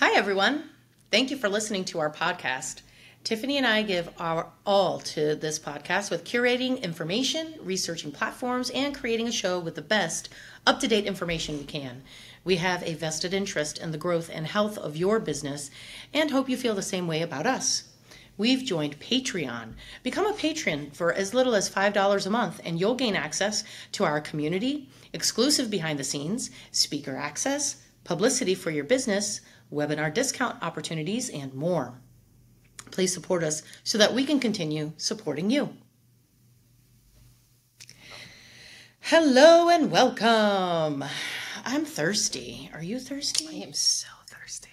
Hi, everyone. Thank you for listening to our podcast. Tiffany and I give our all to this podcast with curating information, researching platforms, and creating a show with the best up to date information we can. We have a vested interest in the growth and health of your business and hope you feel the same way about us. We've joined Patreon. Become a patron for as little as $5 a month, and you'll gain access to our community, exclusive behind the scenes, speaker access, publicity for your business, webinar discount opportunities, and more. Please support us so that we can continue supporting you. Hello and welcome. I'm thirsty. Are you thirsty? I am so thirsty.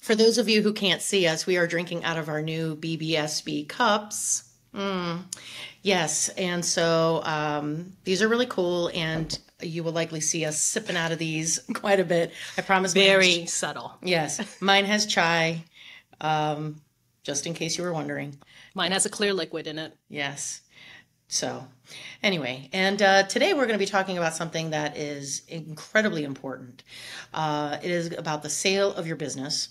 For those of you who can't see us, we are drinking out of our new BBSB cups. Mm. Yes, and so um, these are really cool, and you will likely see us sipping out of these quite a bit. I promise. mine has- Very subtle. yes, mine has chai, um, just in case you were wondering. Mine has a clear liquid in it. Yes. So, anyway, and uh, today we're going to be talking about something that is incredibly important. Uh, it is about the sale of your business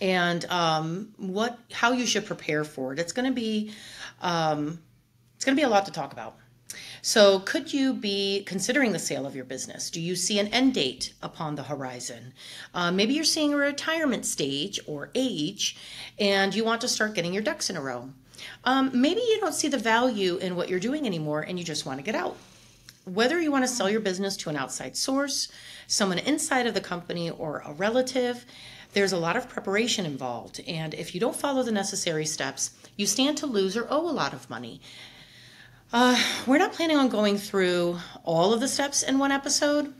and um, what how you should prepare for it. It's going to be um, it's going to be a lot to talk about. So, could you be considering the sale of your business? Do you see an end date upon the horizon? Uh, maybe you're seeing a retirement stage or age, and you want to start getting your ducks in a row. Um, maybe you don't see the value in what you're doing anymore, and you just want to get out. Whether you want to sell your business to an outside source, someone inside of the company, or a relative, there's a lot of preparation involved. And if you don't follow the necessary steps, you stand to lose or owe a lot of money. Uh, we're not planning on going through all of the steps in one episode.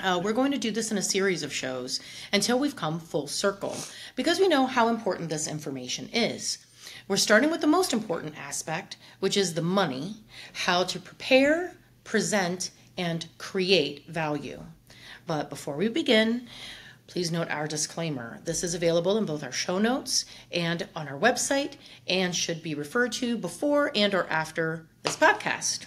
Uh, we're going to do this in a series of shows until we've come full circle because we know how important this information is. We're starting with the most important aspect, which is the money, how to prepare, present, and create value. But before we begin, please note our disclaimer. This is available in both our show notes and on our website and should be referred to before and or after this podcast.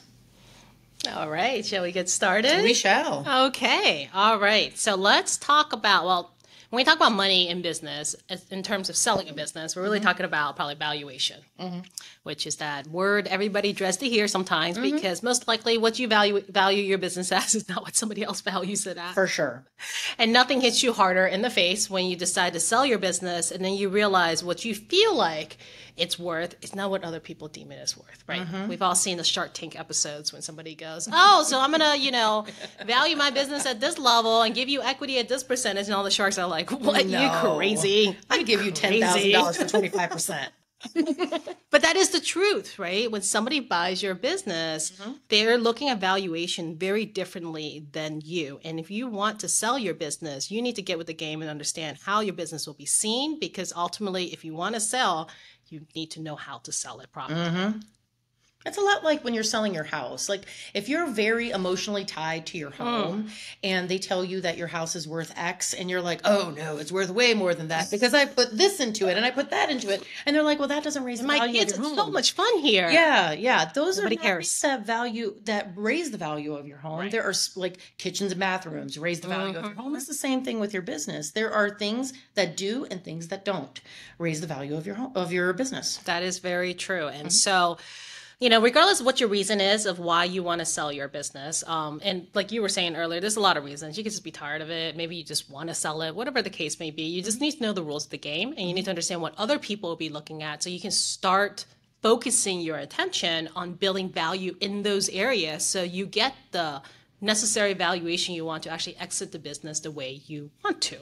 All right, shall we get started? We shall. Okay, all right. So let's talk about, well, when we talk about money in business, in terms of selling a business, we're really mm-hmm. talking about probably valuation, mm-hmm. Which is that word everybody dreads to hear sometimes mm-hmm. because most likely what you value value your business as is not what somebody else values it at. For sure. And nothing hits you harder in the face when you decide to sell your business and then you realize what you feel like it's worth is not what other people deem it as worth, right? Mm-hmm. We've all seen the Shark Tank episodes when somebody goes, Oh, so I'm gonna, you know, value my business at this level and give you equity at this percentage, and all the sharks are like, What No. you crazy? I'd give you ten thousand dollars for twenty five percent. But that is the truth, right? When somebody buys your business, mm-hmm. they're looking at valuation very differently than you. And if you want to sell your business, you need to get with the game and understand how your business will be seen because ultimately, if you want to sell, you need to know how to sell it properly. Mm-hmm. It's a lot like when you're selling your house. Like if you're very emotionally tied to your home and they tell you that your house is worth X and you're like, "Oh no, it's worth way more than that because I put this into it and I put that into it." And they're like, "Well, that doesn't raise the My kids, it's home." so much fun here. Yeah, yeah. Those Nobody are cares. things that value that raise the value of your home. Right. There are like kitchens and bathrooms raise the value of your home. It's the same thing with your business. There are things that do and things that don't raise the value of your home of your business. That is very true. Mm-hmm. And so, you know, regardless of what your reason is of why you want to sell your business, um, and like you were saying earlier, there's a lot of reasons. You could just be tired of it. Maybe you just want to sell it, whatever the case may be. You just need to know the rules of the game and you need to understand what other people will be looking at so you can start focusing your attention on building value in those areas so you get the necessary valuation you want to actually exit the business the way you want to.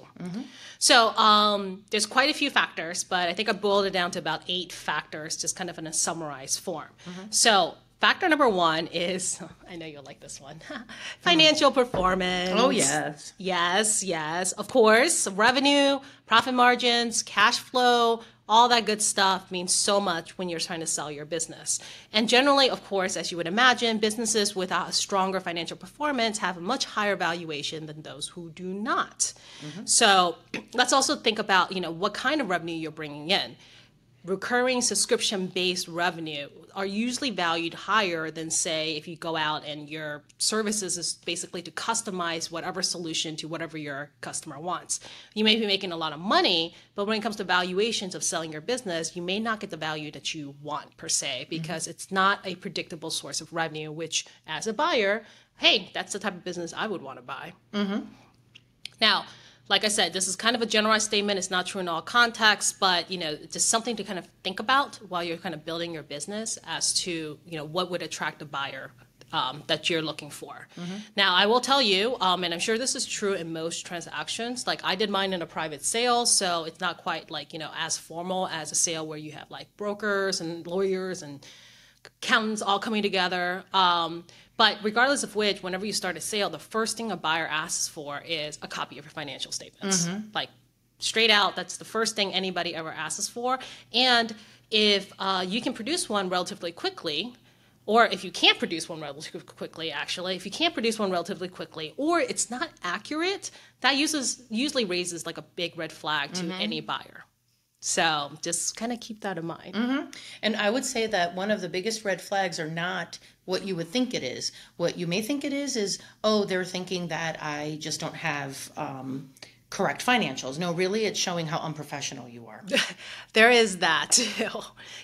So um, there's quite a few factors, but I think I boiled it down to about eight factors, just kind of in a summarized form. So factor number one is, I know you'll like this one, financial performance. Oh yes. Yes, yes, of course. Revenue, profit margins, cash flow, all that good stuff means so much when you're trying to sell your business. And generally, of course, as you would imagine, businesses with a stronger financial performance have a much higher valuation than those who do not. Mm-hmm. So let's also think about, you know, what kind of revenue you're bringing in recurring subscription based revenue are usually valued higher than say if you go out and your services is basically to customize whatever solution to whatever your customer wants. You may be making a lot of money, but when it comes to valuations of selling your business, you may not get the value that you want per se because mm-hmm. it's not a predictable source of revenue, which as a buyer, hey, that's the type of business I would want to buy. Mm-hmm. Now, like I said, this is kind of a generalized statement. It's not true in all contexts, but you know, just something to kind of think about while you're kind of building your business as to you know what would attract a buyer um, that you're looking for. Mm-hmm. Now, I will tell you, um, and I'm sure this is true in most transactions. Like I did mine in a private sale, so it's not quite like you know as formal as a sale where you have like brokers and lawyers and accountants all coming together. Um, but regardless of which, whenever you start a sale, the first thing a buyer asks for is a copy of your financial statements. Mm-hmm. Like straight out, that's the first thing anybody ever asks for. And if uh, you can produce one relatively quickly, or if you can't produce one relatively quickly, actually, if you can't produce one relatively quickly, or it's not accurate, that uses usually raises like a big red flag to mm-hmm. any buyer. So just kind of keep that in mind. Mm-hmm. And I would say that one of the biggest red flags are not what you would think it is. What you may think it is is, oh, they're thinking that I just don't have um, correct financials. No, really, it's showing how unprofessional you are. there is that too.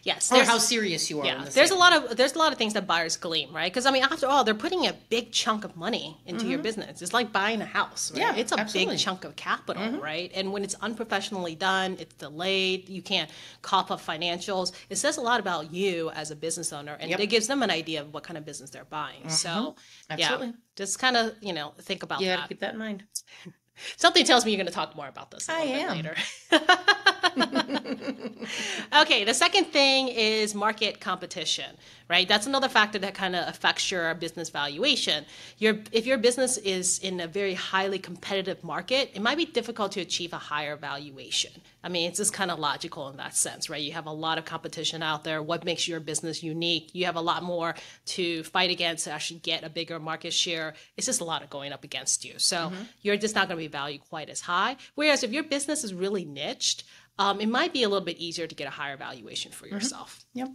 yes, or how serious you are. Yeah, the there's sale. a lot of there's a lot of things that buyers glean, right? Because I mean, after all, they're putting a big chunk of money into mm-hmm. your business. It's like buying a house. Right? Yeah, it's a absolutely. big chunk of capital, mm-hmm. right? And when it's unprofessionally done, it's delayed. You can't cop up financials. It says a lot about you as a business owner, and yep. it gives them an idea of what kind of business they're buying. Mm-hmm. So, absolutely. yeah, just kind of you know think about you that. keep that in mind. Something tells me you're going to talk more about this. I am. Later. okay, the second thing is market competition, right? That's another factor that kind of affects your business valuation. Your if your business is in a very highly competitive market, it might be difficult to achieve a higher valuation. I mean, it's just kind of logical in that sense, right? You have a lot of competition out there. What makes your business unique? You have a lot more to fight against to actually get a bigger market share. It's just a lot of going up against you. So mm-hmm. you're just not going to be valued quite as high. Whereas if your business is really niched, um, it might be a little bit easier to get a higher valuation for mm-hmm. yourself. Yep.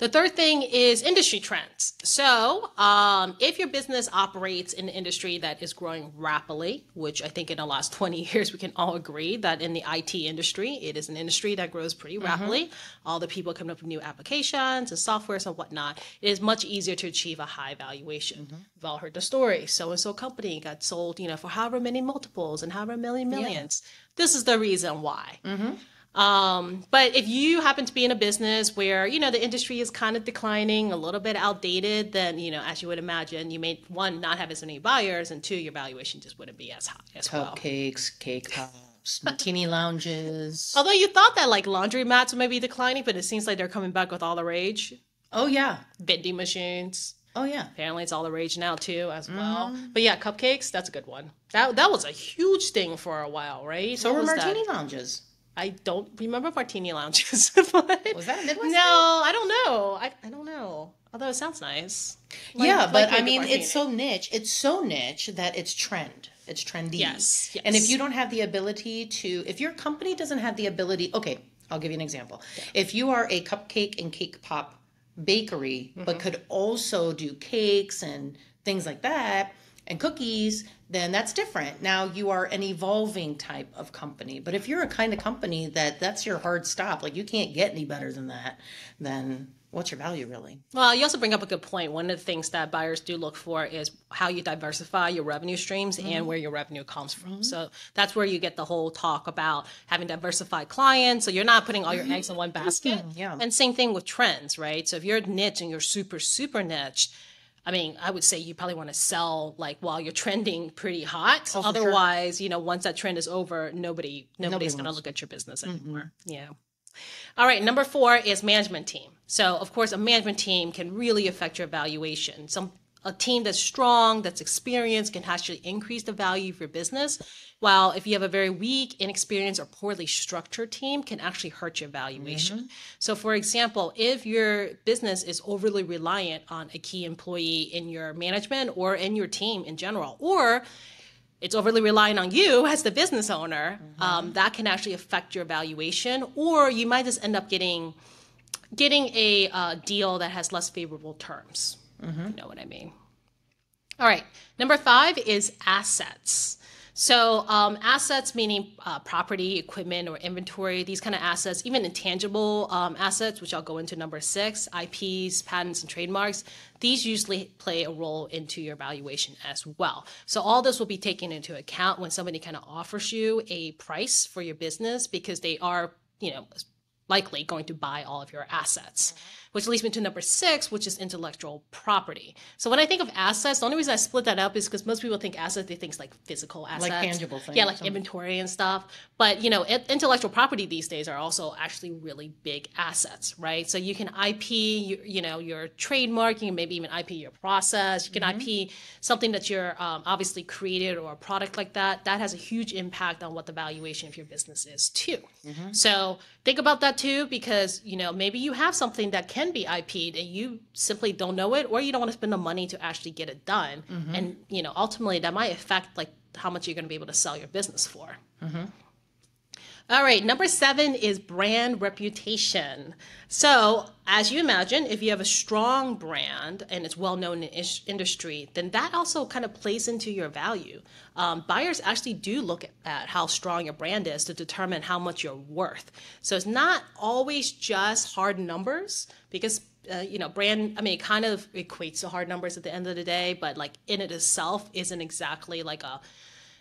The third thing is industry trends. So, um, if your business operates in an industry that is growing rapidly, which I think in the last 20 years we can all agree that in the IT industry, it is an industry that grows pretty mm-hmm. rapidly. Mm-hmm. All the people coming up with new applications and softwares and whatnot, it is much easier to achieve a high valuation. Mm-hmm. We've all heard the story. So and so company got sold, you know, for however many multiples and however many millions. Yeah. This is the reason why. Mm-hmm. Um, but if you happen to be in a business where you know the industry is kind of declining, a little bit outdated, then you know as you would imagine, you may one not have as many buyers, and two your valuation just wouldn't be as high as Cupcakes, well. Cupcakes, cake pops, martini lounges. Although you thought that like laundry mats may be declining, but it seems like they're coming back with all the rage. Oh yeah, vending machines. Oh yeah. Apparently it's all the rage now too as well. Mm. But yeah, cupcakes, that's a good one. That that was a huge thing for a while, right? So what were martini that? lounges. I don't remember martini lounges. but was that a Midwest? No, I don't know. I, I don't know. Although it sounds nice. Like, yeah, but like I mean, it's so niche. It's so niche that it's trend. It's trendy. Yes, yes. And if you don't have the ability to, if your company doesn't have the ability, okay, I'll give you an example. Yeah. If you are a cupcake and cake pop bakery, mm-hmm. but could also do cakes and things like that, and cookies, then that's different. Now you are an evolving type of company. But if you're a kind of company that that's your hard stop, like you can't get any better than that, then what's your value really? Well, you also bring up a good point. One of the things that buyers do look for is how you diversify your revenue streams mm-hmm. and where your revenue comes from. Mm-hmm. So that's where you get the whole talk about having diversified clients. So you're not putting all your eggs in one basket. Mm-hmm. Yeah. And same thing with trends, right? So if you're niche and you're super, super niche, I mean, I would say you probably want to sell like while you're trending pretty hot. Oh, Otherwise, sure. you know, once that trend is over, nobody nobody's Nobody going to look at your business anymore. Mm-hmm. Yeah. All right, number 4 is management team. So, of course, a management team can really affect your valuation. Some a team that's strong, that's experienced, can actually increase the value of your business. While if you have a very weak, inexperienced, or poorly structured team, can actually hurt your valuation. Mm-hmm. So, for example, if your business is overly reliant on a key employee in your management or in your team in general, or it's overly relying on you as the business owner, um, that can actually affect your valuation, or you might just end up getting getting a uh, deal that has less favorable terms. You know what I mean? All right. Number five is assets. So, um, assets meaning uh, property, equipment, or inventory, these kind of assets, even intangible um, assets, which I'll go into number six, IPs, patents, and trademarks, these usually play a role into your valuation as well. So, all this will be taken into account when somebody kind of offers you a price for your business because they are, you know, likely going to buy all of your assets. Which leads me to number six, which is intellectual property. So when I think of assets, the only reason I split that up is because most people think assets, they think like physical assets, Like tangible things. yeah, like inventory and stuff. But you know, in- intellectual property these days are also actually really big assets, right? So you can IP, you, you know, your trademark, you can maybe even IP your process, you can IP something that you're um, obviously created or a product like that. That has a huge impact on what the valuation of your business is too. So think about that too, because you know maybe you have something that can be IP'd and you simply don't know it, or you don't want to spend the money to actually get it done, mm-hmm. and you know ultimately that might affect like how much you're going to be able to sell your business for. Mm-hmm. All right, number seven is brand reputation. So, as you imagine, if you have a strong brand and it's well known in industry, then that also kind of plays into your value. Um, buyers actually do look at, at how strong your brand is to determine how much you're worth. So, it's not always just hard numbers because uh, you know, brand, I mean, it kind of equates to hard numbers at the end of the day, but like in it itself isn't exactly like a,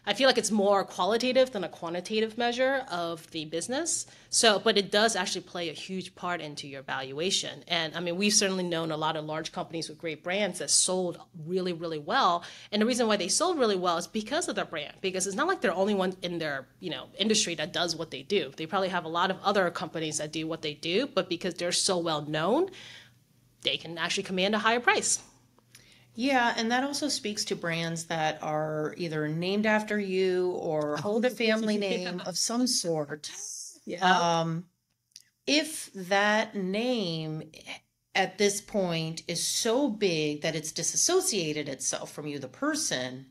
I feel like it's more qualitative than a quantitative measure of the business. So, but it does actually play a huge part into your valuation. And I mean, we've certainly known a lot of large companies with great brands that sold really, really well. And the reason why they sold really well is because of their brand. Because it's not like they're the only one in their you know industry that does what they do. They probably have a lot of other companies that do what they do, but because they're so well known, they can actually command a higher price. Yeah, and that also speaks to brands that are either named after you or hold a family name of some sort. Yeah. Um, if that name at this point is so big that it's disassociated itself from you, the person,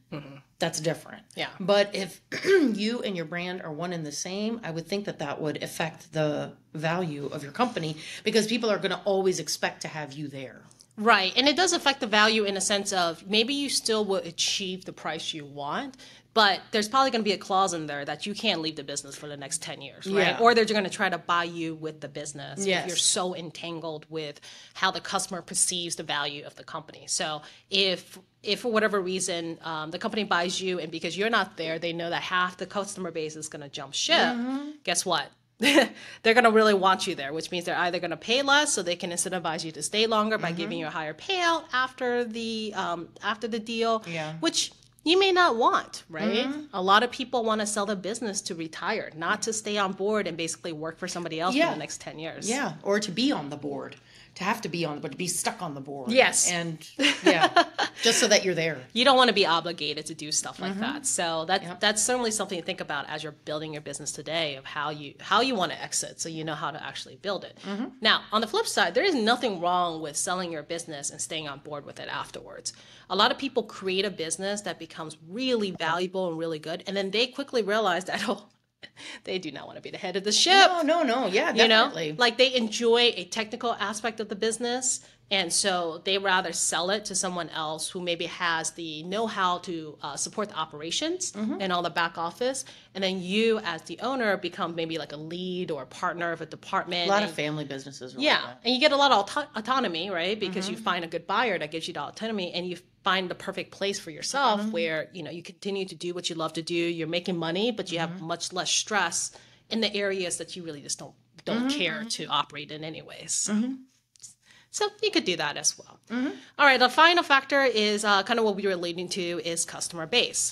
that's different. Yeah. But if you and your brand are one and the same, I would think that that would affect the value of your company because people are going to always expect to have you there. Right. And it does affect the value in a sense of maybe you still will achieve the price you want, but there's probably going to be a clause in there that you can't leave the business for the next 10 years, right? Yeah. Or they're going to try to buy you with the business Yes. if you're so entangled with how the customer perceives the value of the company. So if if for whatever reason um, the company buys you and because you're not there, they know that half the customer base is going to jump ship, guess what? they're going to really want you there, which means they're either going to pay less so they can incentivize you to stay longer by giving you a higher payout after the um, after the deal, Yeah. which you may not want, right? A lot of people want to sell the business to retire, not to stay on board and basically work for somebody else Yeah. for the next 10 years. Yeah, or to be on the board, to have to be on, but to be stuck on the board. Yes. and yeah, just so that you're there. you don't want to be obligated to do stuff like Mm-hmm. that. So that that's certainly something to think about as you're building your business today of how you how you want to exit so you know how to actually build it. Mm-hmm. Now, on the flip side, there is nothing wrong with selling your business and staying on board with it afterwards. A lot of people create a business that becomes really valuable and really good and then they quickly realize that oh they do not want to be the head of the ship No, no, no. Yeah, you know definitely. like they enjoy a technical aspect of the business and so they rather sell it to someone else who maybe has the know-how to uh, support the operations Mm-hmm. and all the back office and then you as the owner become maybe like a lead or a partner of a department a lot and- of family businesses. Yeah, like and you get a lot of auto- autonomy, right? Because Mm-hmm. you find a good buyer that gives you the autonomy, and you find the perfect place for yourself Mm-hmm. where you know you continue to do what you love to do. You're making money, but you Mm-hmm. have much less stress in the areas that you really just don't don't Mm-hmm. care to operate in, anyways. So you could do that as well. All right, the final factor is uh, kind of what we were leading to is customer base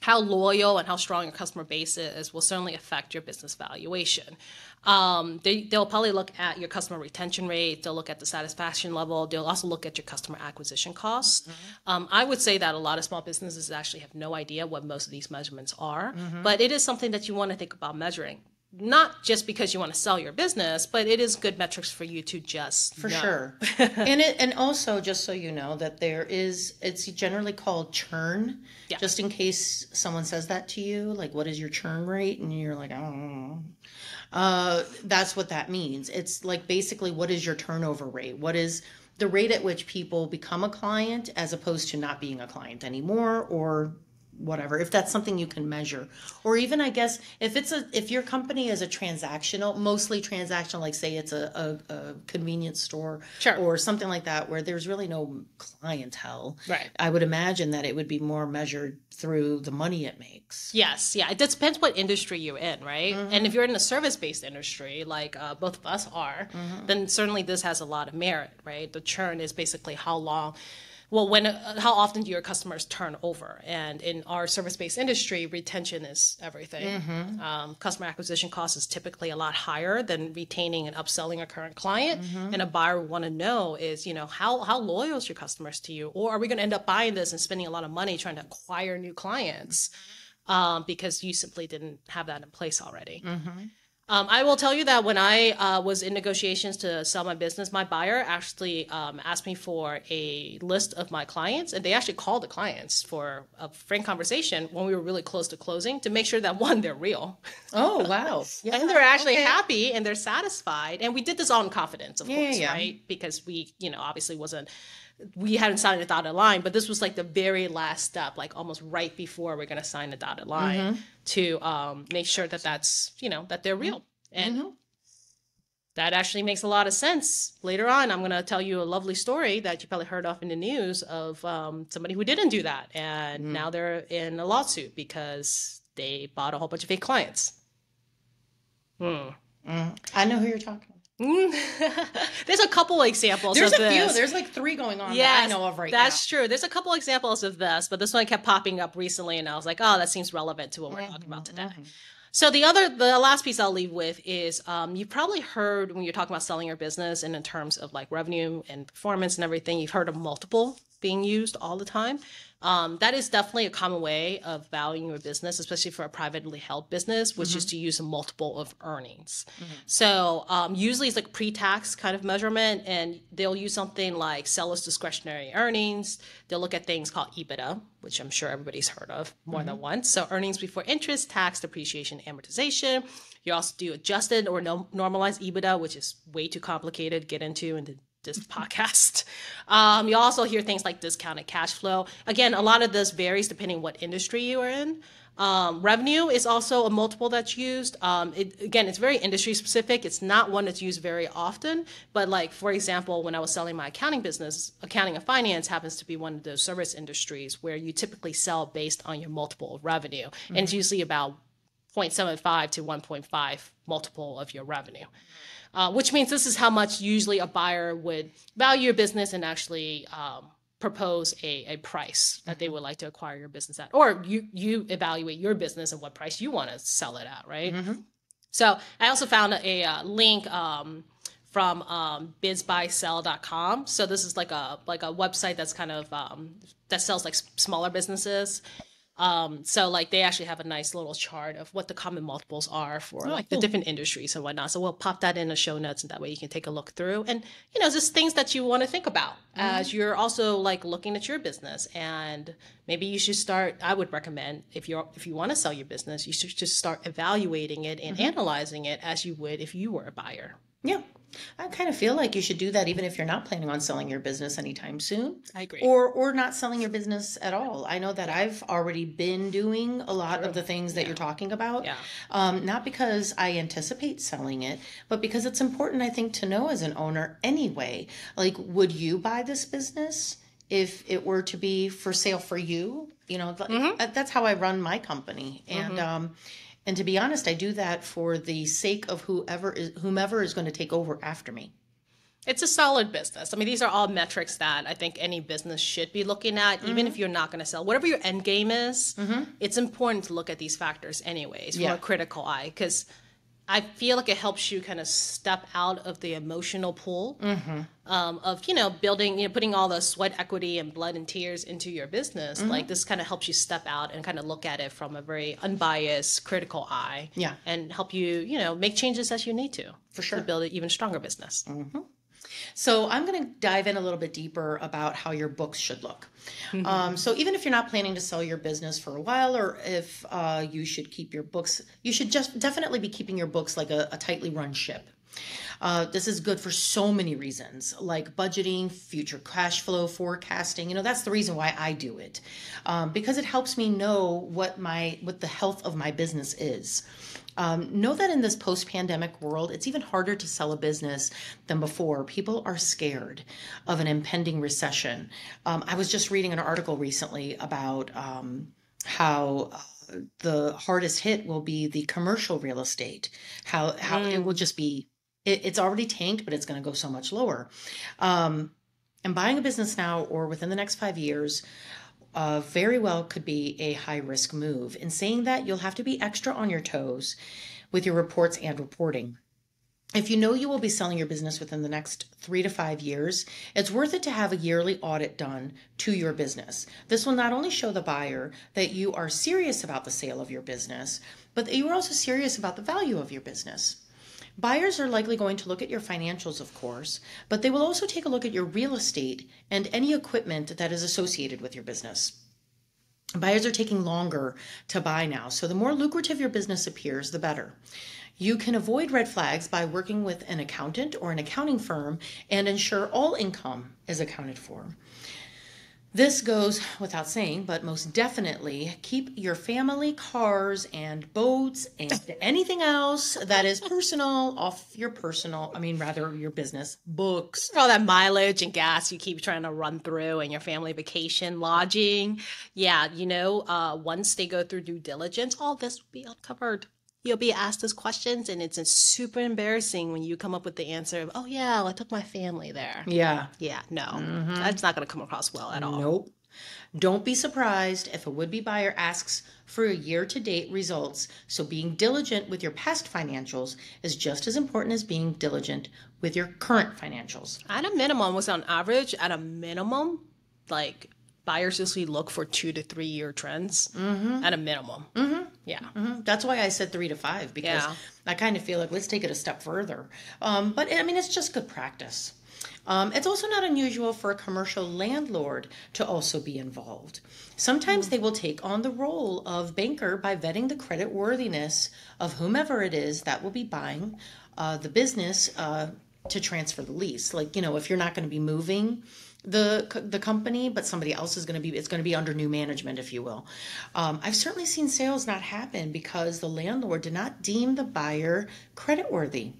how loyal and how strong your customer base is will certainly affect your business valuation. Um, they, they'll probably look at your customer retention rate, they'll look at the satisfaction level, they'll also look at your customer acquisition costs. Um, I would say that a lot of small businesses actually have no idea what most of these measurements are, but it is something that you want to think about measuring. Not just because you want to sell your business, but it is good metrics for you to just for know. sure. And it and also just so you know that there is it's generally called churn. Yeah. just in case someone says that to you like what is your churn rate? And you're like i don't know. Uh, that's what that means. It's like basically what is your turnover rate? What is the rate at which people become a client as opposed to not being a client anymore or whatever if that's something you can measure or even i guess if it's a if your company is a transactional mostly transactional like say it's a, a, a convenience store Sure. or something like that where there's really no clientele Right. i would imagine that it would be more measured through the money it makes Yes, yeah. It depends what industry you're in, right? And if you're in a service-based industry, like uh, both of us are, then certainly this has a lot of merit, right? The churn is basically how long. Well, when uh, how often do your customers turn over? And in our service-based industry, retention is everything. Um, customer acquisition cost is typically a lot higher than retaining and upselling a current client. And a buyer would want to know is, you know, how how loyal is your customers to you, or are we going to end up buying this and spending a lot of money trying to acquire new clients? um, because you simply didn't have that in place already. Um, I will tell you that when I uh, was in negotiations to sell my business, my buyer actually um, asked me for a list of my clients, and they actually called the clients for a frank conversation when we were really close to closing to make sure that one, they're real, oh wow yeah and they're actually okay. happy and they're satisfied. And we did this all in confidence, of Yeah, course, yeah, right? Because we, you know, obviously wasn't we hadn't signed a dotted line, but this was like the very last step, like almost right before we're going to sign the dotted line Mm-hmm. to um, make sure that that's you know that they're real and. Mm-hmm. That actually makes a lot of sense. Later on, I'm going to tell you a lovely story that you probably heard of in the news of um, somebody who didn't do that. And Mm. now they're in a lawsuit because they bought a whole bunch of fake clients. Hmm. i know who you're talking There's a couple examples there's of a few this. there's like three going on Yes, that i know of right now. that's true. There's a couple examples of this, but this one kept popping up recently, and I was like, oh, that seems relevant to what we're talking about today. So the other, the last piece I'll leave with is um, you've probably heard when you're talking about selling your business and in terms of like revenue and performance and everything, you've heard of multiple being used all the time. Um, that is definitely a common way of valuing your business, especially for a privately held business, which is to use a multiple of earnings. So um, usually it's like pre-tax kind of measurement, and they'll use something like seller's discretionary earnings. They'll look at things called EBITDA, which I'm sure everybody's heard of more than once. So earnings before interest, tax, depreciation, amortization. You also do adjusted or no, normalized EBITDA, which is way too complicated to get into in the, this podcast. Um, you also hear things like discounted cash flow. Again, a lot of this varies depending what industry you are in. Um, revenue is also a multiple that's used. Um, it, again, it's very industry specific. It's not one that's used very often. But like for example, when I was selling my accounting business, accounting and finance happens to be one of those service industries where you typically sell based on your multiple of revenue, and it's usually about 0.75 to 1.5 multiple of your revenue. Uh, which means this is how much usually a buyer would value your business and actually um, propose a, a price that they would like to acquire your business at. Or you, you evaluate your business and what price you want to sell it at, right? So I also found a, uh link um, from um, bizbuysell.com. So this is like a like a website that's kind of um, that sells like smaller businesses. Um, so like they actually have a nice little chart of what the common multiples are for like the different industries and whatnot. So we'll pop that in the show notes and that way you can take a look through and you know just things that you want to think about as you're also like looking at your business and maybe you should start I would recommend if you're if you want to sell your business, you should just start evaluating it and analyzing it as you would if you were a buyer. Yeah. I kind of feel like you should do that even if you're not planning on selling your business anytime soon. I agree. Or or not selling your business at all. I know that I've already been doing a lot of the things that you're talking about. Yeah. Um, not because I anticipate selling it, but because it's important, I think, to know as an owner anyway. Like, would you buy this business if it were to be for sale for you? You know, th- that- that's how I run my company. And um, and to be honest, I do that for the sake of whoever is whomever is going to take over after me. It's a solid business. I mean, these are all metrics that I think any business should be looking at, even if mm-hmm. you're not going to sell. Whatever your end game is, mm-hmm. it's important to look at these factors anyways from Yeah. a critical eye. Because I feel like it helps you kind of step out of the emotional pool mm-hmm. um, of you know building, you know, putting all the sweat equity and blood and tears into your business. Mm-hmm. Like this kind of helps you step out and kind of look at it from a very unbiased, critical eye. Yeah. and help you you know make changes as you need to For sure. to build an even stronger business. Mm-hmm. So I'm going to dive in a little bit deeper about how your books should look. Um, so even if you're not planning to sell your business for a while, or if uh, you should keep your books, you should just definitely be keeping your books like a, a tightly run ship. Uh, this is good for so many reasons, like budgeting, future cash flow forecasting. You know, that's the reason why I do it, um, because it helps me know what my what the health of my business is. Um, know that in this post pandemic world, it's even harder to sell a business than before. People are scared of an impending recession. Um, I was just reading an article recently about um, how. Uh, the hardest hit will be the commercial real estate. How how it will just be. It, it's already tanked, but it's going to go so much lower. Um, and buying a business now or within the next five years uh, very well could be a high risk move. In saying that, you'll have to be extra on your toes with your reports and reporting. If you know you will be selling your business within the next three to five years, it's worth it to have a yearly audit done to your business. This will not only show the buyer that you are serious about the sale of your business, but that you are also serious about the value of your business. Buyers are likely going to look at your financials, of course, but they will also take a look at your real estate and any equipment that is associated with your business. Buyers are taking longer to buy now, so the more lucrative your business appears, the better. You can avoid red flags by working with an accountant or an accounting firm and ensure all income is accounted for. This goes without saying, but most definitely keep your family cars and boats and anything else that is personal off your personal, I mean, rather your business books. all that mileage and gas you keep trying to run through and your family vacation lodging yeah you know uh, once they go through due diligence all this will be uncovered you'll be asked those questions and it's super embarrassing when you come up with the answer of oh yeah i took my family there Yeah. yeah no mm-hmm. that's not going to come across well at all Nope. Don't be surprised if a would be buyer asks for a year to date results. So, being diligent with your past financials is just as important as being diligent with your current financials. at a minimum was on average at a minimum like buyers usually look for two to three year trends at a minimum mm-hmm. yeah Mhm. That's why I said three to five because Yeah. I kind of feel like let's take it a step further. Um, but I mean, it's just good practice. Um, it's also not unusual for a commercial landlord to also be involved. Sometimes they will take on the role of banker by vetting the credit worthiness of whomever it is that will be buying uh, the business uh, to transfer the lease. Like you know, if you're not going to be moving the the company, but somebody else is going to be it's going to be under new management, if you will. Um, I've certainly seen sales not happen because the landlord did not deem the buyer creditworthy.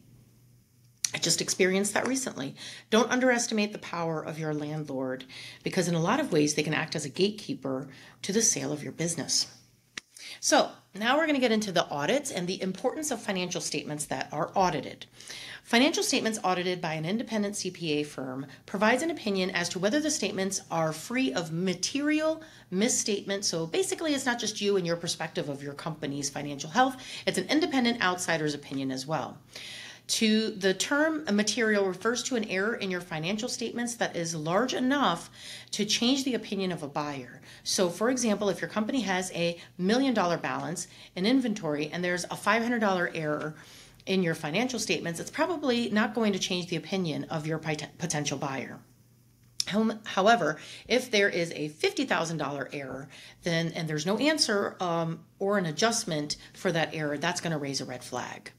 I just experienced that recently. Don't underestimate the power of your landlord because, in a lot of ways, they can act as a gatekeeper to the sale of your business. So, now we're going to get into the audits and the importance of financial statements that are audited. Financial statements audited by an independent CPA firm provides an opinion as to whether the statements are free of material misstatement. So basically, it's not just you and your perspective of your company's financial health, it's an independent outsider's opinion as well. To the term material refers to an error in your financial statements that is large enough to change the opinion of a buyer. So, for example, if your company has a million dollar balance in inventory and there's a $500 error in your financial statements, it's probably not going to change the opinion of your potential buyer. However, if there is a $50,000 error, then and there's no answer um, or an adjustment for that error, that's going to raise a red flag.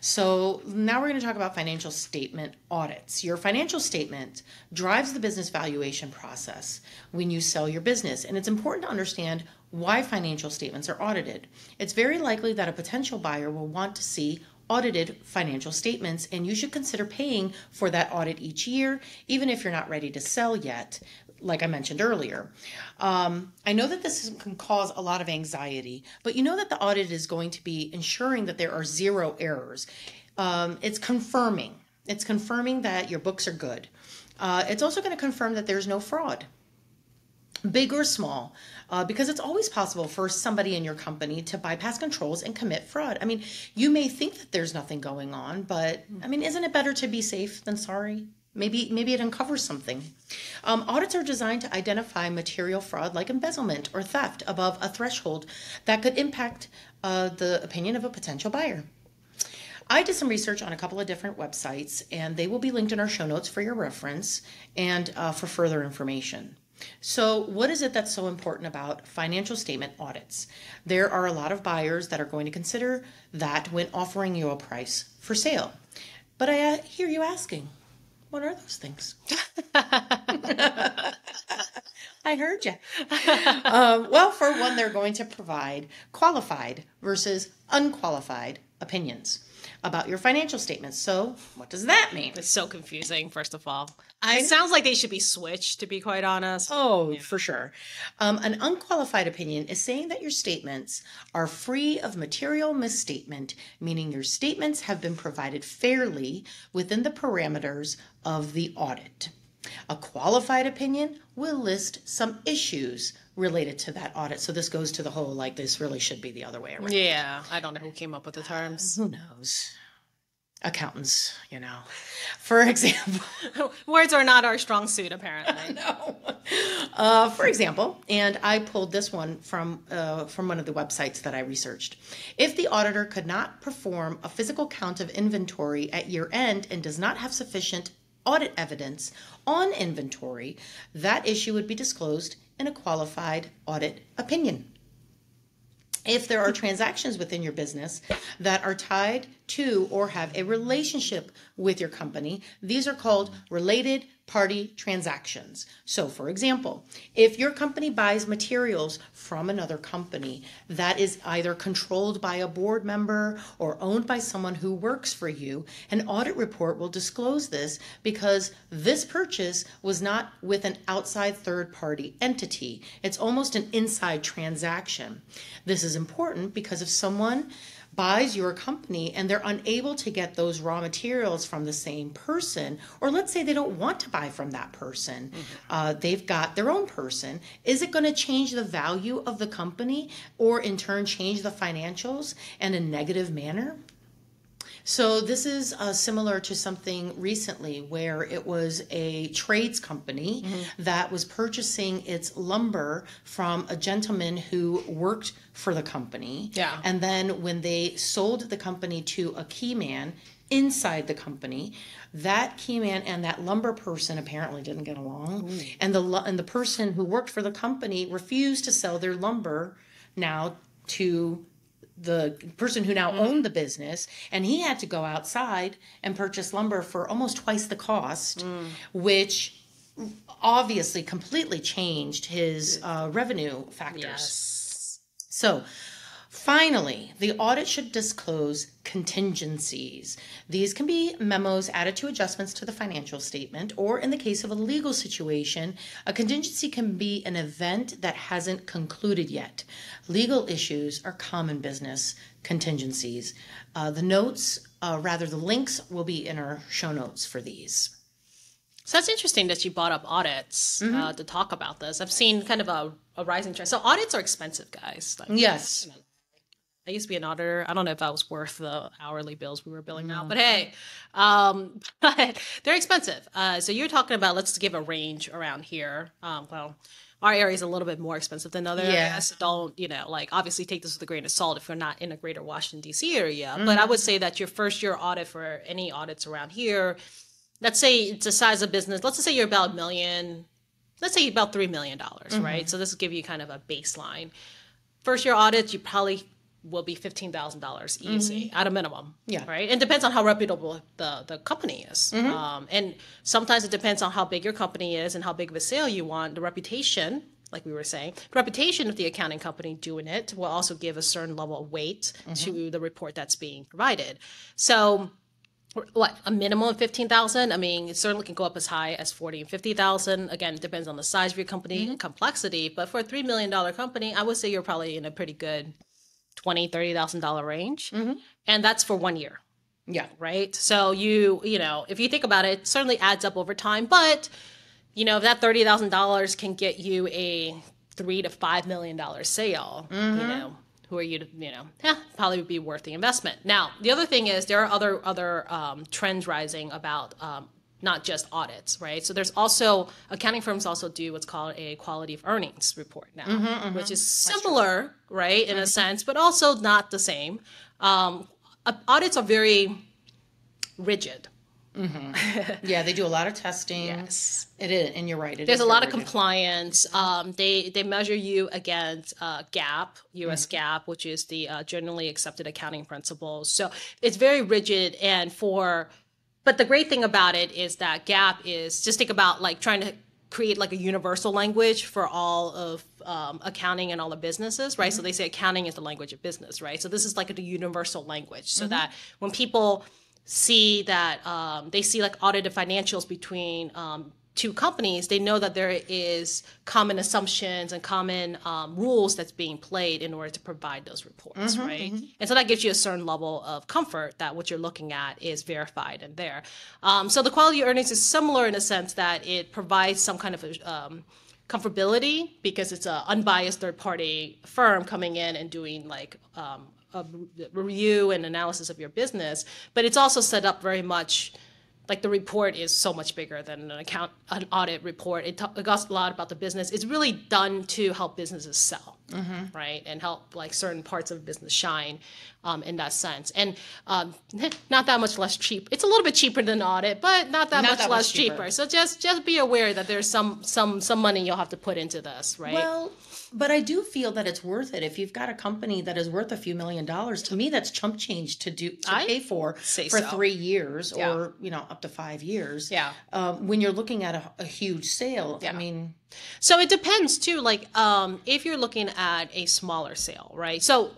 So now we're going to talk about financial statement audits. Your financial statement drives the business valuation process when you sell your business, and it's important to understand why financial statements are audited. It's very likely that a potential buyer will want to see audited financial statements, and you should consider paying for that audit each year, even if you're not ready to sell yet, like I mentioned earlier. Um, I know that this can cause a lot of anxiety, but you know that the audit is going to be ensuring that there are zero errors. Um, it's confirming. It's confirming that your books are good. Uh, it's also going to confirm that there's no fraud. big or small, uh, because it's always possible for somebody in your company to bypass controls and commit fraud. I mean, you may think that there's nothing going on, but I mean, isn't it better to be safe than sorry? Maybe maybe it uncovers something. Um, audits are designed to identify material fraud like embezzlement or theft above a threshold that could impact uh, the opinion of a potential buyer. I did some research on a couple of different websites, and they will be linked in our show notes for your reference and uh, for further information. So, what is it that's so important about financial statement audits? There are a lot of buyers that are going to consider that when offering you a price for sale. But I uh, hear you asking, what are those things? I heard you. um, well, for one, they're going to provide qualified versus unqualified opinions about your financial statements. So, what does that mean? It's so confusing, first of all. it sounds like they should be switched, to be quite honest. Oh, for sure. Um, an unqualified opinion is saying that your statements are free of material misstatement, meaning your statements have been provided fairly within the parameters of the audit. A qualified opinion will list some issues related to that audit. So this goes to the whole like this really should be the other way around. Yeah, I don't know who came up with the terms. Who knows? Accountants, you know. For example, words are not our strong suit, apparently. no. Uh, for example, and I pulled this one from uh, from one of the websites that I researched. If the auditor could not perform a physical count of inventory at year end and does not have sufficient audit evidence on inventory, that issue would be disclosed in a qualified audit opinion. If there are transactions within your business that are tied to or have a relationship with your company, these are called related party transactions. So, for example, if your company buys materials from another company that is either controlled by a board member or owned by someone who works for you, an audit report will disclose this because this purchase was not with an outside third party entity. It's almost an inside transaction. This is important because if someone buys your company and they're unable to get those raw materials from the same person, or let's say they don't want to buy from that person, mm-hmm. uh, they've got their own person, is it going to change the value of the company or in turn change the financials in a negative manner? So this is uh, similar to something recently where it was a trades company mm-hmm. that was purchasing its lumber from a gentleman who worked for the company. Yeah. And then when they sold the company to a key man inside the company, that key man and that lumber person apparently didn't get along. Ooh. And the and the person who worked for the company refused to sell their lumber now to the person who now mm-hmm. owned the business and he had to go outside and purchase lumber for almost twice the cost mm. which obviously completely changed his uh, revenue factors yes. so Finally, the audit should disclose contingencies. These can be memos added to adjustments to the financial statement, or in the case of a legal situation, a contingency can be an event that hasn't concluded yet. Legal issues are common business contingencies. Uh, the notes, uh, rather, the links will be in our show notes for these. So that's interesting that you brought up audits mm-hmm. uh, to talk about this. I've seen kind of a, a rising trend. So audits are expensive, guys. Like, yes. You know, I used to be an auditor. I don't know if that was worth the hourly bills we were billing now, but hey, um, but they're expensive. Uh, so you're talking about let's give a range around here. Um, well, our area is a little bit more expensive than other yeah. areas. So don't you know? Like obviously, take this with a grain of salt if you're not in a greater Washington D.C. area. Mm-hmm. But I would say that your first year audit for any audits around here, let's say it's a size of business. Let's just say you're about a million. Let's say about three million dollars, mm-hmm. right? So this will give you kind of a baseline. First year audits, you probably will be fifteen thousand dollars easy mm-hmm. at a minimum. Yeah, right. It depends on how reputable the the company is, mm-hmm. um, and sometimes it depends on how big your company is and how big of a sale you want. The reputation, like we were saying, the reputation of the accounting company doing it will also give a certain level of weight mm-hmm. to the report that's being provided. So what a minimum of 15,000 I mean it certainly can go up as high as 40 and 50,000 again it depends on the size of your company mm-hmm. complexity but for a 3 million dollar company I would say you're probably in a pretty good twenty thirty thousand dollar range, mm-hmm. and that's for one year. Yeah. Right. So you you know if you think about it, it certainly adds up over time, but you know, if that thirty thousand dollars can get you a three to five million dollar sale, you know, who are you to, you know, yeah, probably would be worth the investment. Now, the other thing is there are other other um, trends rising about um, not just audits, right? So there's also accounting firms also do what's called a quality of earnings report now, which is similar, right, in a sense, but also not the same. Um, audits are very rigid. Yeah, they do a lot of testing. Yes. It is, and you're right. it There's a lot very of compliance. Um, they they measure you against uh, GAAP, U.S. Mm-hmm. GAAP, which is the uh, generally accepted accounting principles. So it's very rigid, and for but the great thing about it is that GAAP is just think about like trying to create like a universal language for all of um, accounting and all the businesses, right? So they say accounting is the language of business, right? So this is like a universal language, so that when people see that um, they see like audited financials between um, two companies, they know that there is common assumptions and common um, rules that's being played in order to provide those reports, right? And so that gives you a certain level of comfort that what you're looking at is verified and there. Um, so the quality of earnings is similar in a sense that it provides some kind of a, um, comfortability because it's an unbiased third party firm coming in and doing like um, a review and analysis of your business but it's also set up very much like the report is so much bigger than an account an audit report. It, ta- it talks a lot about the business. It's really done to help businesses sell right and help like certain parts of business shine um, in that sense and um, not that much less cheap it's a little bit cheaper than audit but not that Not much that much less cheaper. cheaper so just just be aware that there's some some some money you'll have to put into this right Well, but I do feel that it's worth it if you've got a company that is worth a few million dollars. To me, that's chump change to do to I pay for for so. three years Yeah. or you know up to five years. Yeah. Um, when you're looking at a, a huge sale, I mean, So it depends too. Like, um, if you're looking at a smaller sale, right? So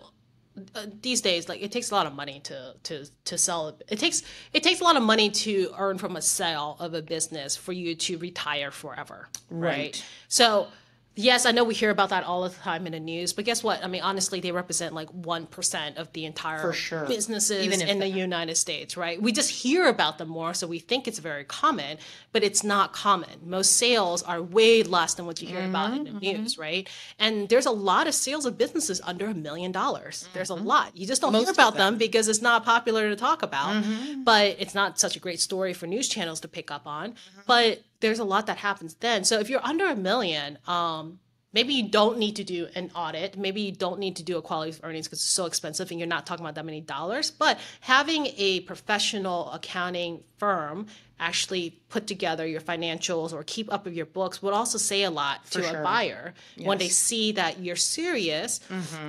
uh, these days, like, it takes a lot of money to to to sell. it. It takes it takes a lot of money to earn from a sale of a business for you to retire forever, right? Right. So. Yes, I know we hear about that all the time in the news, but guess what? I mean, honestly, they represent like 1% of the entire sure. businesses Even in the United States, right? We just hear about them more, so we think it's very common, but it's not common. Most sales are way less than what you hear about in the Mm-hmm, news, right? And there's a lot of sales of businesses under a million dollars. There's a lot. You just don't Mm-hmm. Most hear about them. them because it's not popular to talk about, Mm-hmm. but it's not such a great story for news channels to pick up on. But there's a lot that happens then. So if you're under a million, um, maybe you don't need to do an audit. Maybe you don't need to do a quality of earnings because it's so expensive and you're not talking about that many dollars. But having a professional accounting firm actually put together your financials or keep up with your books would also say a lot to sure. a buyer when they see that you're serious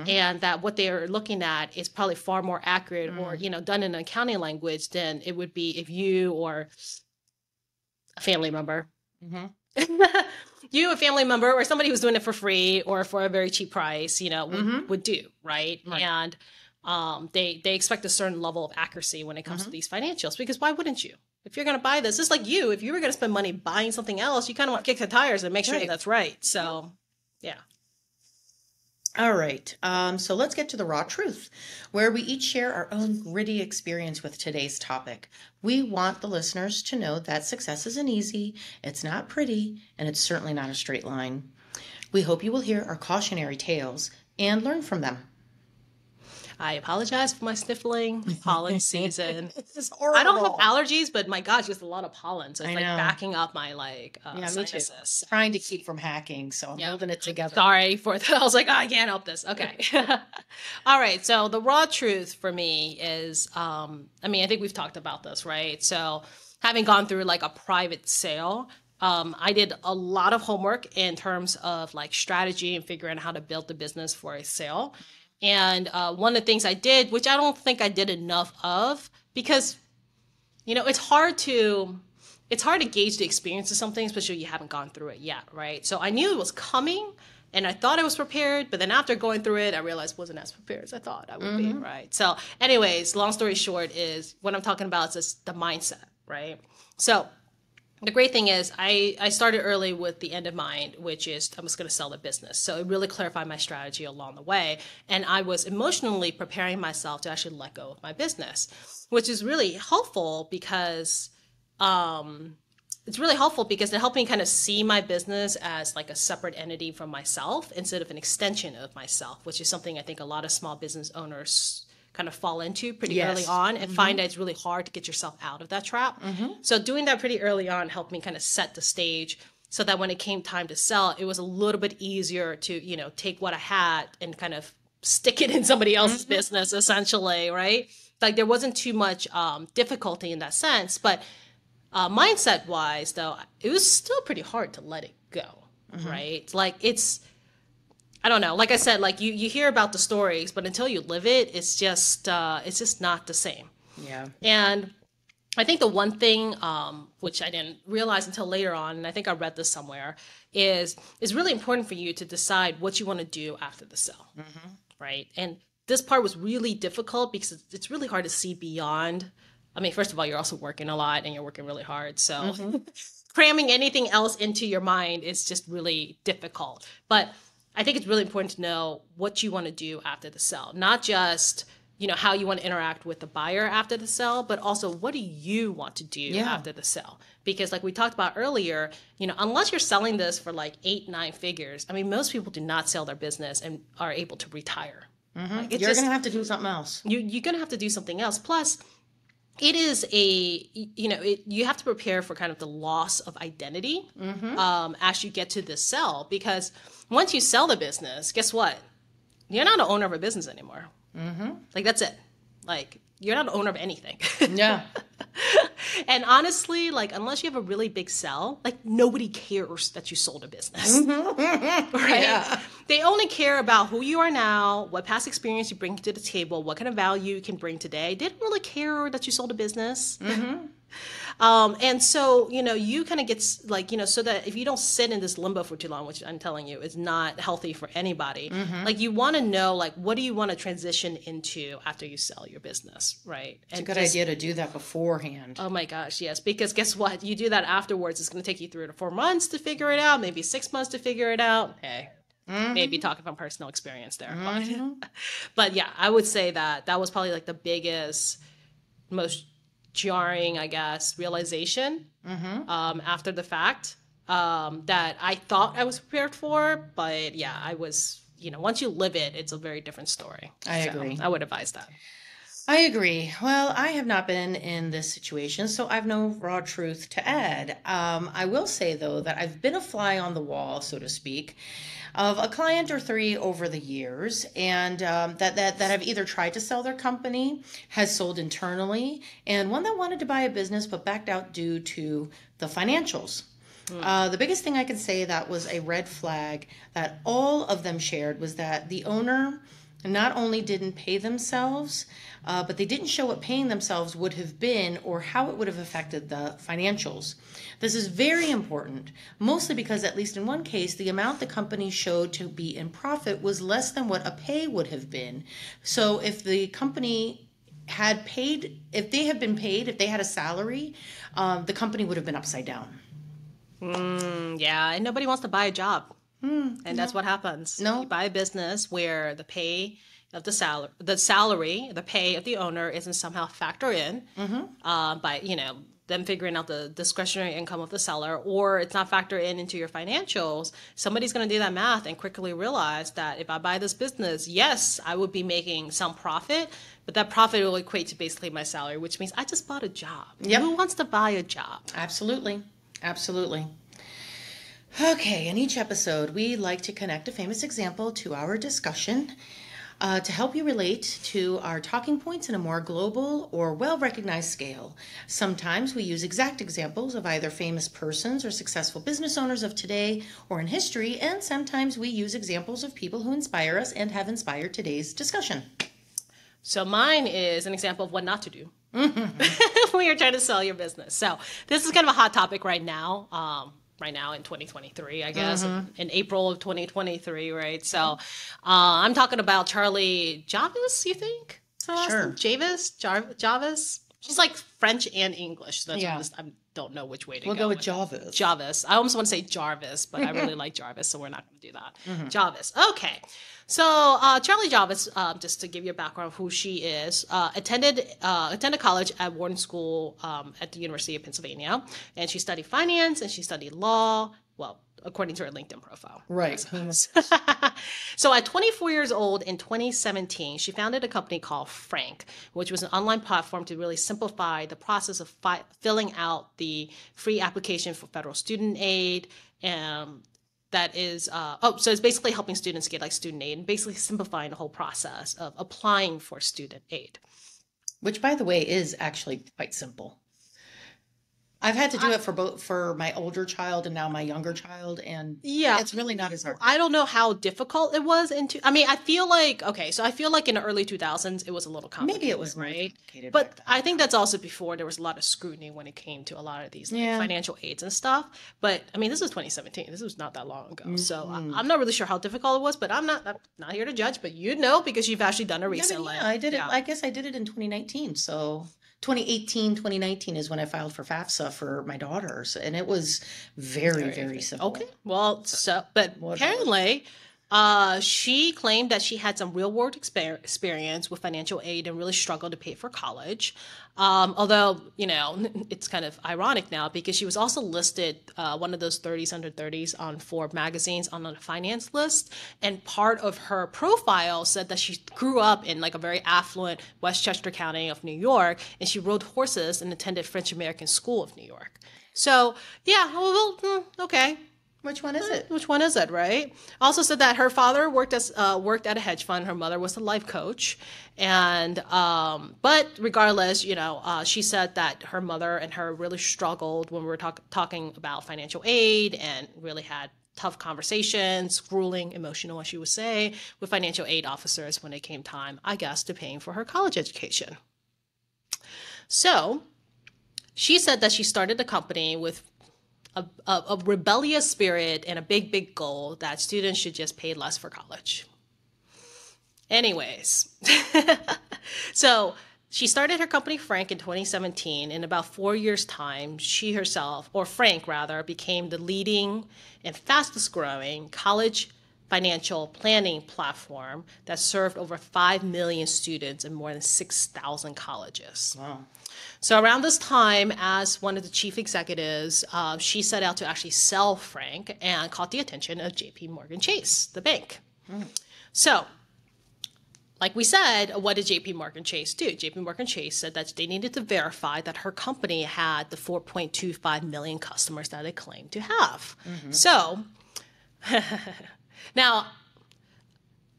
and that what they're looking at is probably far more accurate or you know done in accounting language than it would be if you or a family member. Mm-hmm. You a family member or somebody who's doing it for free or for a very cheap price you know would, mm-hmm. would do right, and um, they they expect a certain level of accuracy when it comes to mm-hmm. these financials because why wouldn't you? If you're going to buy this it's like you if you were going to spend money buying something else you kind of want to kick the tires and make sure Right. that that's right so yeah All right. Um, so let's get to the raw truth, where we each share our own gritty experience with today's topic. We want the listeners to know that success isn't easy, it's not pretty, and it's certainly not a straight line. We hope you will hear our cautionary tales and learn from them. I apologize for my sniffling pollen season This is I don't have allergies, but my gosh, just a lot of pollen. So it's I like know. backing up my like uh, Yeah, me too. Trying to keep from hacking, so I'm Yeah. holding it together. Sorry for that. I was like, oh, I can't help this. Okay. All right. So the raw truth for me is, um, I mean, I think we've talked about this, right? So having gone through like a private sale, um, I did a lot of homework in terms of like strategy and figuring out how to build the business for a sale. And uh, one of the things I did, which I don't think I did enough of, because you know it's hard to it's hard to gauge the experience of something especially if you haven't gone through it yet right? So i knew it was coming and i thought i was prepared but then after going through it i realized I wasn't as prepared as i thought i would be right? So anyways long story short is what i'm talking about is just the mindset right? So the great thing is I, I started early with the end in mind which is i'm just going to sell the business. So it really clarified my strategy along the way and i was emotionally preparing myself to actually let go of my business which is really helpful because um it's really helpful because it helped me kind of see my business as like a separate entity from myself instead of an extension of myself, which is something I think a lot of small business owners kind of fall into pretty Yes. early on and find that it's really hard to get yourself out of that trap. So doing that pretty early on helped me kind of set the stage so that when it came time to sell, it was a little bit easier to, you know, take what I had and kind of stick it in somebody else's business essentially, right? Like there wasn't too much um, difficulty in that sense, but uh, mindset wise though it was still pretty hard to let it go right like it's i don't know like i said like you you hear about the stories but until you live it it's just uh, it's just not the same Yeah. and I think the one thing, um, which I didn't realize until later on, and I think I read this somewhere, is it's really important for you to decide what you want to do after the sale, right? And this part was really difficult because it's, it's really hard to see beyond. I mean, first of all, you're also working a lot and you're working really hard, so cramming anything else into your mind is just really difficult. But I think it's really important to know what you want to do after the sell, not just you know how you want to interact with the buyer after the sell, but also what do you want to do Yeah. after the sell? Because like we talked about earlier, you know, unless you're selling this for like eight, nine figures, I mean, most people do not sell their business and are able to retire. Mm-hmm. Like, You're just- gonna have to do something else. you you're gonna have to do something else. Plus, it is a you know it, you have to prepare for kind of the loss of identity um, as you get to this sell because once you sell the business, guess what? You're not an owner of a business anymore. Mm-hmm. Like that's it. Like you're not an owner of anything. Yeah. and honestly, like unless you have a really big sell, like nobody cares that you sold a business. right? Yeah. They only care about who you are now, what past experience you bring to the table, what kind of value you can bring today. They don't really care that you sold a business. Mm-hmm. Um, and so, you know, you kind of get like, you know, so that if you don't sit in this limbo for too long, which I'm telling you is not healthy for anybody, mm-hmm. like you want to know, like, what do you want to transition into after you sell your business, right? It's a good just- idea to do that beforehand. Oh my gosh, yes. Because guess what? You do that afterwards. It's going to take you three to four months to figure it out, maybe six months to figure it out. Hey, mm-hmm. maybe talking from personal experience there. But, mm-hmm. but yeah, I would say that that was probably like the biggest, most jarring, I guess, realization um, after the fact um, that I thought I was prepared for. But yeah, I was, you know, once you live it, it's a very different story. I So agree. I would advise that. I agree. Well, I have not been in this situation, so I've no raw truth to add. Um, I will say, though, that I've been a fly on the wall, so to speak, of a client or three over the years, and um, that, that, that have either tried to sell their company, has sold internally, and one that wanted to buy a business but backed out due to the financials. Uh, the biggest thing I can say that was a red flag that all of them shared was that the owner not only didn't pay themselves, uh, but they didn't show what paying themselves would have been or how it would have affected the financials. This is very important, mostly because, at least in one case, the amount the company showed to be in profit was less than what a pay would have been. So if the company had paid, if they had been paid, if they had a salary, um, the company would have been upside down. Yeah, and nobody wants to buy a job. And that's what happens. No. You buy a business where the pay of the salary, the salary, the pay of the owner isn't somehow factored in uh, by, you know, them figuring out the discretionary income of the seller, or it's not factored in into your financials. Somebody's going to do that math and quickly realize that if I buy this business, yes, I would be making some profit, but that profit will equate to basically my salary, which means I just bought a job. Yep. Who wants to buy a job? Absolutely. Absolutely. Okay, in each episode, we like to connect a famous example to our discussion uh, to help you relate to our talking points in a more global or well recognized scale. Sometimes we use exact examples of either famous persons or successful business owners of today or in history, and sometimes we use examples of people who inspire us and have inspired today's discussion. So mine is an example of what not to do when you're trying to sell your business. So this is kind of a hot topic right now. Um, right now in 2023, I guess, in April of 2023, right? So uh, I'm talking about Charlie Javis. You think? Is that her last Sure. Javis, Jar- Javis. She's like French and English. So that's Yeah. I just I don't know which way to We'll go. go with with Javis. Jarvis. I almost want to say Jarvis, but I really like Jarvis, so we're not going to do that. Jarvis. Okay. So uh, Charlie Jarvis, uh, just to give you a background of who she is, uh, attended uh, attended college at Wharton School um, at the University of Pennsylvania, and she studied finance and she studied law. Well, according to her LinkedIn profile. Right. so at 24 years old in 2017, she founded a company called Frank, which was an online platform to really simplify the process of fi- filling out the free application for federal student aid. Um, that is, uh, oh, so it's basically helping students get like student aid and basically simplifying the whole process of applying for student aid. Which, by the way, is actually quite simple. I've had to do I, it for both for my older child and now my younger child, and yeah, it's really not as hard. I don't know how difficult it was. Into I mean, I feel like okay, so I feel like in the early two thousands it was a little complicated. Maybe it was right, but I think that's also before there was a lot of scrutiny when it came to a lot of these like, yeah. financial aids and stuff. But I mean, this was 2017. This was not that long ago, mm-hmm. so I, am not really sure how difficult it was. But I'm not I'm not here to judge. But you know because you've actually done it recently. Yeah, I did it. I guess I did it in 2019. So 2018 2019 is when i filed for fafsa for my daughters and it was very very, very simple. Okay well so but apparently uh, she claimed that she had some real world exper- experience with financial aid and really struggled to pay for college. Um, although, you know, it's kind of ironic now because she was also listed uh, one of those 30s under 30s on Forbes magazines on the finance list. And part of her profile said that she grew up in like a very affluent Westchester County of New York and she rode horses and attended French American School of New York. So, yeah, well, well hmm, okay which one is it? Which one is it? Right. Also said that her father worked as uh, worked at a hedge fund. Her mother was a life coach, and um, but regardless, you know, uh, she said that her mother and her really struggled when we were talk- talking about financial aid, and really had tough conversations, grueling, emotional, as she would say, with financial aid officers when it came time, I guess, to paying for her college education. So she said that she started the company with a, a, a rebellious spirit and a big, big goal that students should just pay less for college. Anyways, so she started her company Frank in 2017. In about four years' time, she herself, or Frank rather, became the leading and fastest growing college financial planning platform that served over 5 million students in more than 6,000 colleges. Wow. So around this time, as one of the chief executives, uh, she set out to actually sell Frank and caught the attention of J.P. Morgan Chase, the bank. Mm. So, like we said, what did J.P. Morgan Chase do? J.P. Morgan Chase said that they needed to verify that her company had the 4.25 million customers that it claimed to have. Mm-hmm. So, now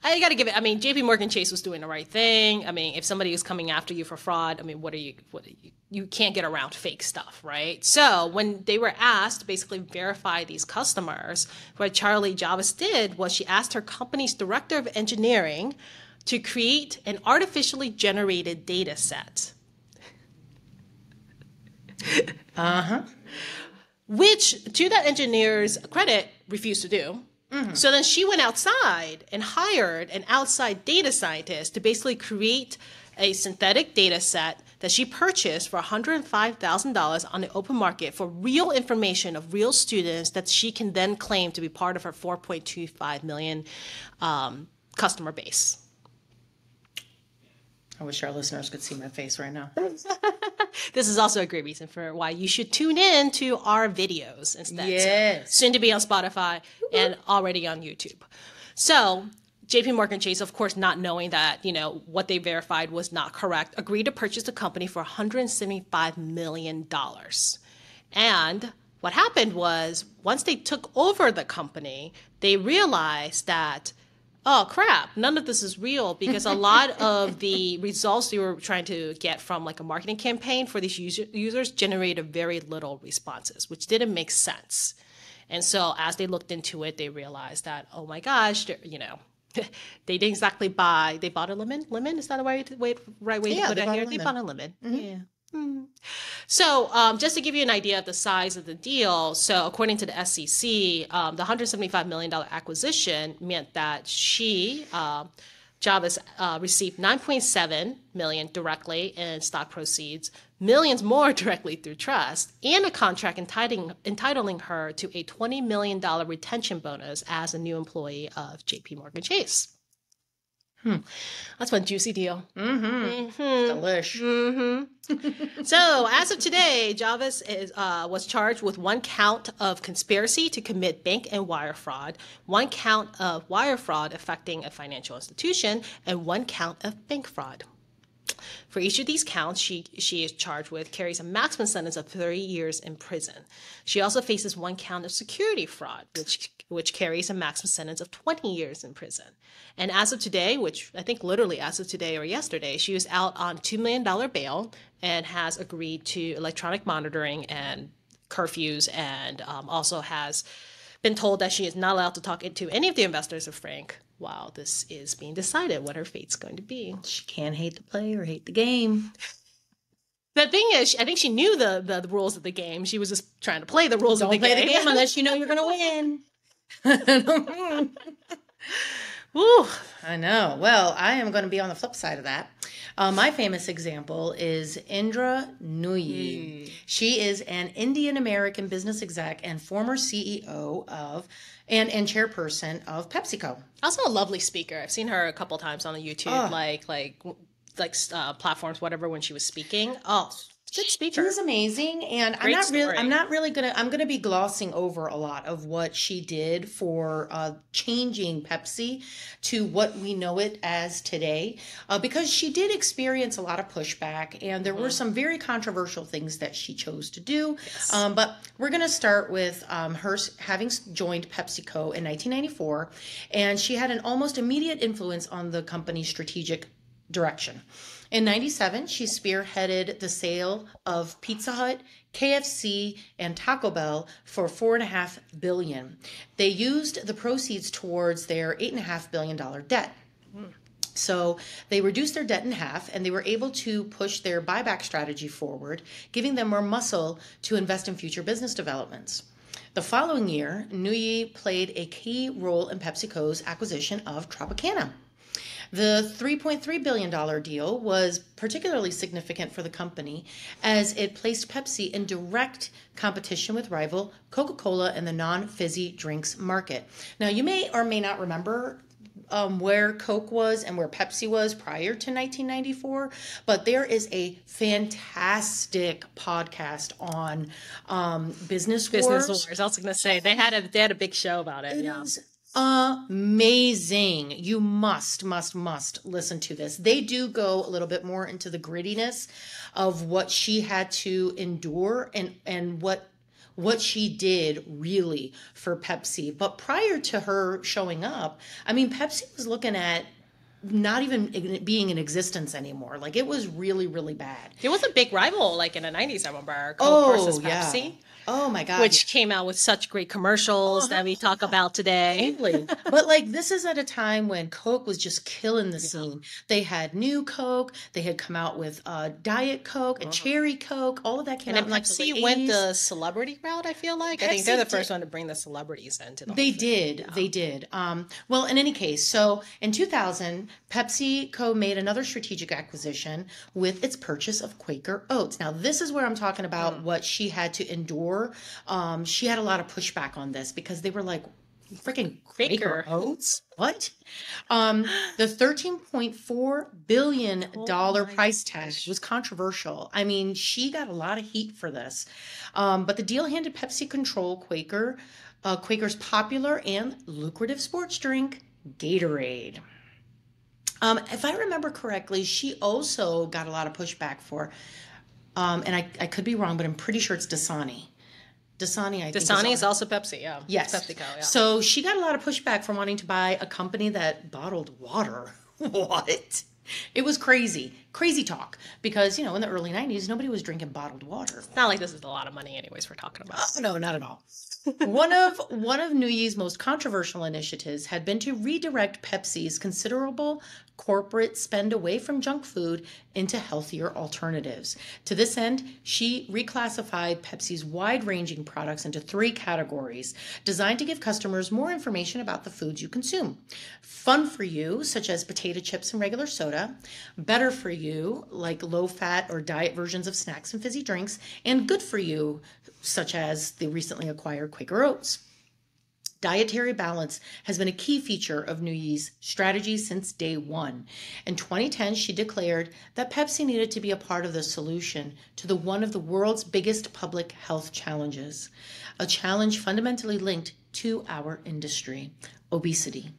I got to give it. I mean, J.P. Morgan Chase was doing the right thing. I mean, if somebody is coming after you for fraud, I mean, what are you? What are you? You can't get around fake stuff, right? So when they were asked to basically verify these customers, what Charlie Jarvis did was she asked her company's director of engineering to create an artificially generated data set. uh huh. Which, to that engineer's credit, refused to do Mm-hmm. So then she went outside and hired an outside data scientist to basically create a synthetic data set that she purchased for $105,000 on the open market for real information of real students that she can then claim to be part of her 4.25 million um, customer base. I wish our listeners could see my face right now. this is also a great reason for why you should tune in to our videos instead. Yes. Soon to be on Spotify and already on YouTube. So, JP Morgan Chase, of course, not knowing that, you know, what they verified was not correct, agreed to purchase the company for $175 million. And what happened was once they took over the company, they realized that oh crap, none of this is real because a lot of the results you were trying to get from like a marketing campaign for these user, users generated very little responses, which didn't make sense. And so as they looked into it, they realized that, oh my gosh, you know, they didn't exactly buy, they bought a lemon. Lemon, is that the right way, right way yeah, to put it here? They bought a lemon. Mm-hmm. Yeah. So, um, just to give you an idea of the size of the deal, so according to the SEC, um, the $175 million acquisition meant that she, uh, uh, received 9.7 million directly in stock proceeds, millions more directly through trust, and a contract entitling, entitling her to a $20 million retention bonus as a new employee of JP Morgan Chase. Hmm. That's one juicy deal. Mm-hmm. Mm-hmm. Delish. Mm-hmm. So, as of today, Jarvis is, uh, was charged with one count of conspiracy to commit bank and wire fraud, one count of wire fraud affecting a financial institution, and one count of bank fraud. For each of these counts, she, she is charged with carries a maximum sentence of 30 years in prison. She also faces one count of security fraud, which which carries a maximum sentence of 20 years in prison. And as of today, which I think literally as of today or yesterday, she was out on $2 million bail and has agreed to electronic monitoring and curfews and um, also has been told that she is not allowed to talk to any of the investors of Frank while this is being decided what her fate's going to be. She can't hate the play or hate the game. The thing is, I think she knew the, the, the rules of the game. She was just trying to play the rules of Don't the play game. the game unless you know you're going to win. Ooh, I know. Well, I am going to be on the flip side of that. Uh, my famous example is Indra Nooyi. She is an Indian American business exec and former CEO of and, and chairperson of PepsiCo. also a lovely speaker. I've seen her a couple times on the YouTube, Oh. like like like uh, platforms, whatever, when she was speaking. Oh, good speaker. She was amazing, and I'm Great not really I'm not really gonna. I'm gonna be glossing over a lot of what she did for uh, changing Pepsi to what we know it as today, uh, because she did experience a lot of pushback, and there Mm-hmm. were some very controversial things that she chose to do. Um, but we're gonna start with um, her having joined PepsiCo in 1994, and she had an almost immediate influence on the company's strategic direction. In 97, she spearheaded the sale of Pizza Hut, KFC, and Taco Bell for 4.5 billion. They used the proceeds towards their $8.5 billion debt. So they reduced their debt in half and they were able to push their buyback strategy forward, giving them more muscle to invest in future business developments. The following year, Nooyi played a key role in PepsiCo's acquisition of Tropicana. The $3.3 billion deal was particularly significant for the company as it placed Pepsi in direct competition with rival Coca Cola in the non fizzy drinks market. Now, you may or may not remember um, where Coke was and where Pepsi was prior to 1994, but there is a fantastic podcast on um, business, Business wars. Wars. I was also going to say they had a they had a big show about it. yeah. is amazing. You must, must, must listen to this. They do go a little bit more into the grittiness of what she had to endure and and what what she did really for Pepsi. But prior to her showing up, I mean, Pepsi was looking at not even being in existence anymore. Like it was really, really bad. It was a big rival, like in the '90s. I remember Coke oh, versus Pepsi, Oh my god. which came out with such great commercials that we talk about today. Totally. but like this is at a time when Coke was just killing the scene. They had new Coke, they had come out with uh, Diet Coke and Cherry Coke. All of that came And out in like Pepsi went the celebrity route. I feel like I think they're the did- first one to bring the celebrities into the. They did. They did. Um, well, in any case, so in 2000, PepsiCo made another strategic acquisition with its purchase of Quaker Oats. Now, this is where I'm talking about what she had to endure. Um, she had a lot of pushback on this because they were like, freaking Quaker. Oats? What? Um, the $13.4 billion price tag was controversial. I mean, she got a lot of heat for this. Um, but the deal handed Pepsi control Quaker, uh, Quaker's popular and lucrative sports drink, Gatorade. Um, if I remember correctly, she also got a lot of pushback for, um, and I, I could be wrong, but I'm pretty sure it's Dasani. Dasani, I think. is Dasani is also Pepsi. Yeah. Yes. It's PepsiCo. Yeah. So she got a lot of pushback from wanting to buy a company that bottled water. what? It was crazy, crazy talk because you know in the early '90s nobody was drinking bottled water. It's not like this is a lot of money, anyways. We're talking about. Oh, no, not at all. one of one of Nooyi's most controversial initiatives had been to redirect Pepsi's considerable corporate spend away from junk food into healthier alternatives. To this end, she reclassified Pepsi's wide-ranging products into three categories designed to give customers more information about the foods you consume. Fun for you, such as potato chips and regular soda, better for you, like low-fat or diet versions of snacks and fizzy drinks, and good for you, such as the recently acquired Quaker Oats. Dietary balance has been a key feature of Nooyi's strategy since day one. In 2010, she declared that Pepsi needed to be a part of the solution to the one of the world's biggest public health challenges, a challenge fundamentally linked to our industry obesity.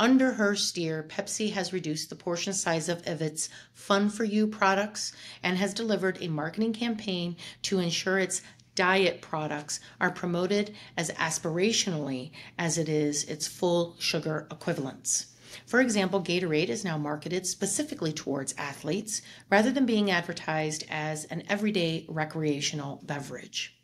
Under her steer, Pepsi has reduced the portion size of, of its Fun for You products and has delivered a marketing campaign to ensure its diet products are promoted as aspirationally as it is its full sugar equivalents. For example, Gatorade is now marketed specifically towards athletes rather than being advertised as an everyday recreational beverage.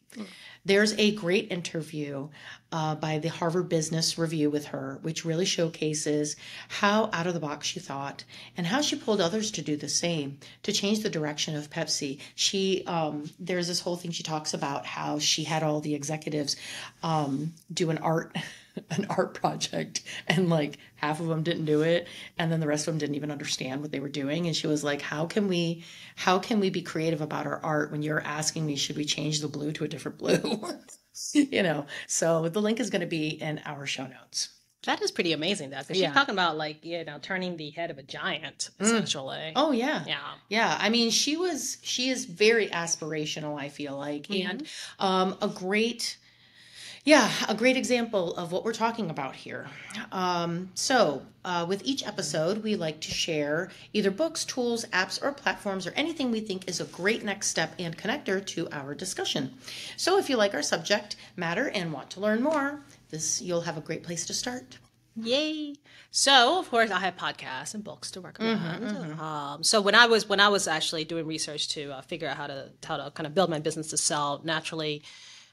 There's a great interview uh, by the Harvard Business Review with her, which really showcases how out of the box she thought and how she pulled others to do the same to change the direction of Pepsi. She um, there's this whole thing she talks about how she had all the executives um, do an art. an art project and like half of them didn't do it and then the rest of them didn't even understand what they were doing and she was like how can we how can we be creative about our art when you're asking me should we change the blue to a different blue you know so the link is going to be in our show notes That is pretty amazing, though, because Yeah. she's talking about like you know turning the head of a giant, essentially. oh yeah yeah. Yeah, I mean, she was she is very aspirational. I feel like, and um, a great, yeah, a great example of what we're talking about here. Um, so, uh, with each episode, we like to share either books, tools, apps, or platforms, or anything we think is a great next step and connector to our discussion. So, if you like our subject matter and want to learn more, this you'll have a great place to start. Yay! So of course I have podcasts and books to recommend. Mm-hmm, Um, so when I was when I was actually doing research to uh, figure out how to how to kind of build my business to sell naturally.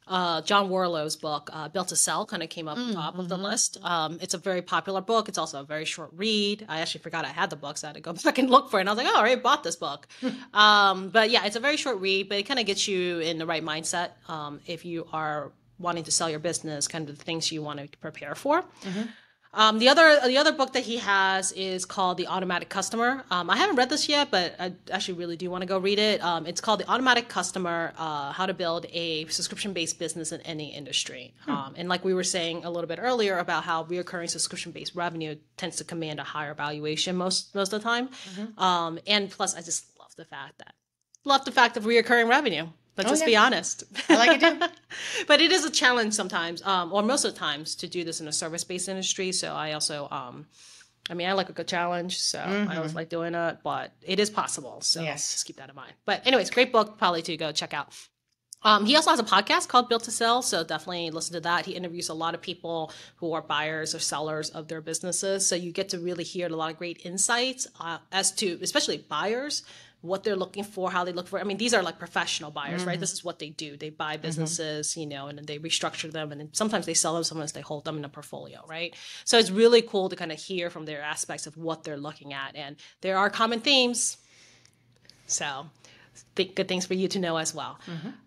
Uh, John Warrilow's book, uh, Built to Sell, kind of came up top of the list. Um, it's a very popular book. It's also a very short read. I actually forgot I had the book, so I had to go back and look for it. And I was like, oh, I already bought this book. um, but yeah, it's a very short read, but it kind of gets you in the right mindset um, if you are wanting to sell your business, kind of the things you want to prepare for. Um, the other the other book that he has is called The Automatic Customer. Um, I haven't read this yet, but I actually really do want to go read it. Um, it's called The Automatic Customer: uh, How to Build a Subscription Based Business in Any Industry. Um, and like we were saying a little bit earlier about how reoccurring subscription based revenue tends to command a higher valuation most most of the time. Um, and plus, I just love the fact that love the fact of reoccurring revenue. Let's just yeah. be honest. I like it too. but it is a challenge sometimes, um, or most of the times, to do this in a service-based industry. So I also, um, I mean, I like a good challenge, so I always like doing it. But it is possible, so Yes. just keep that in mind. But anyways, great book, probably to go check out. Um, he also has a podcast called Built to Sell, so definitely listen to that. He interviews a lot of people who are buyers or sellers of their businesses, so you get to really hear a lot of great insights uh, as to, especially buyers, what they're looking for, how they look for. I mean, these are like professional buyers, right? Mm-hmm. This is what they do. They buy mm-hmm. businesses, you know, and then they restructure them, and then sometimes they sell them, sometimes they hold them in a portfolio, right? So it's really cool to kind of hear from their aspects of what they're looking at, and there are common themes. So th- good things for you to know as well.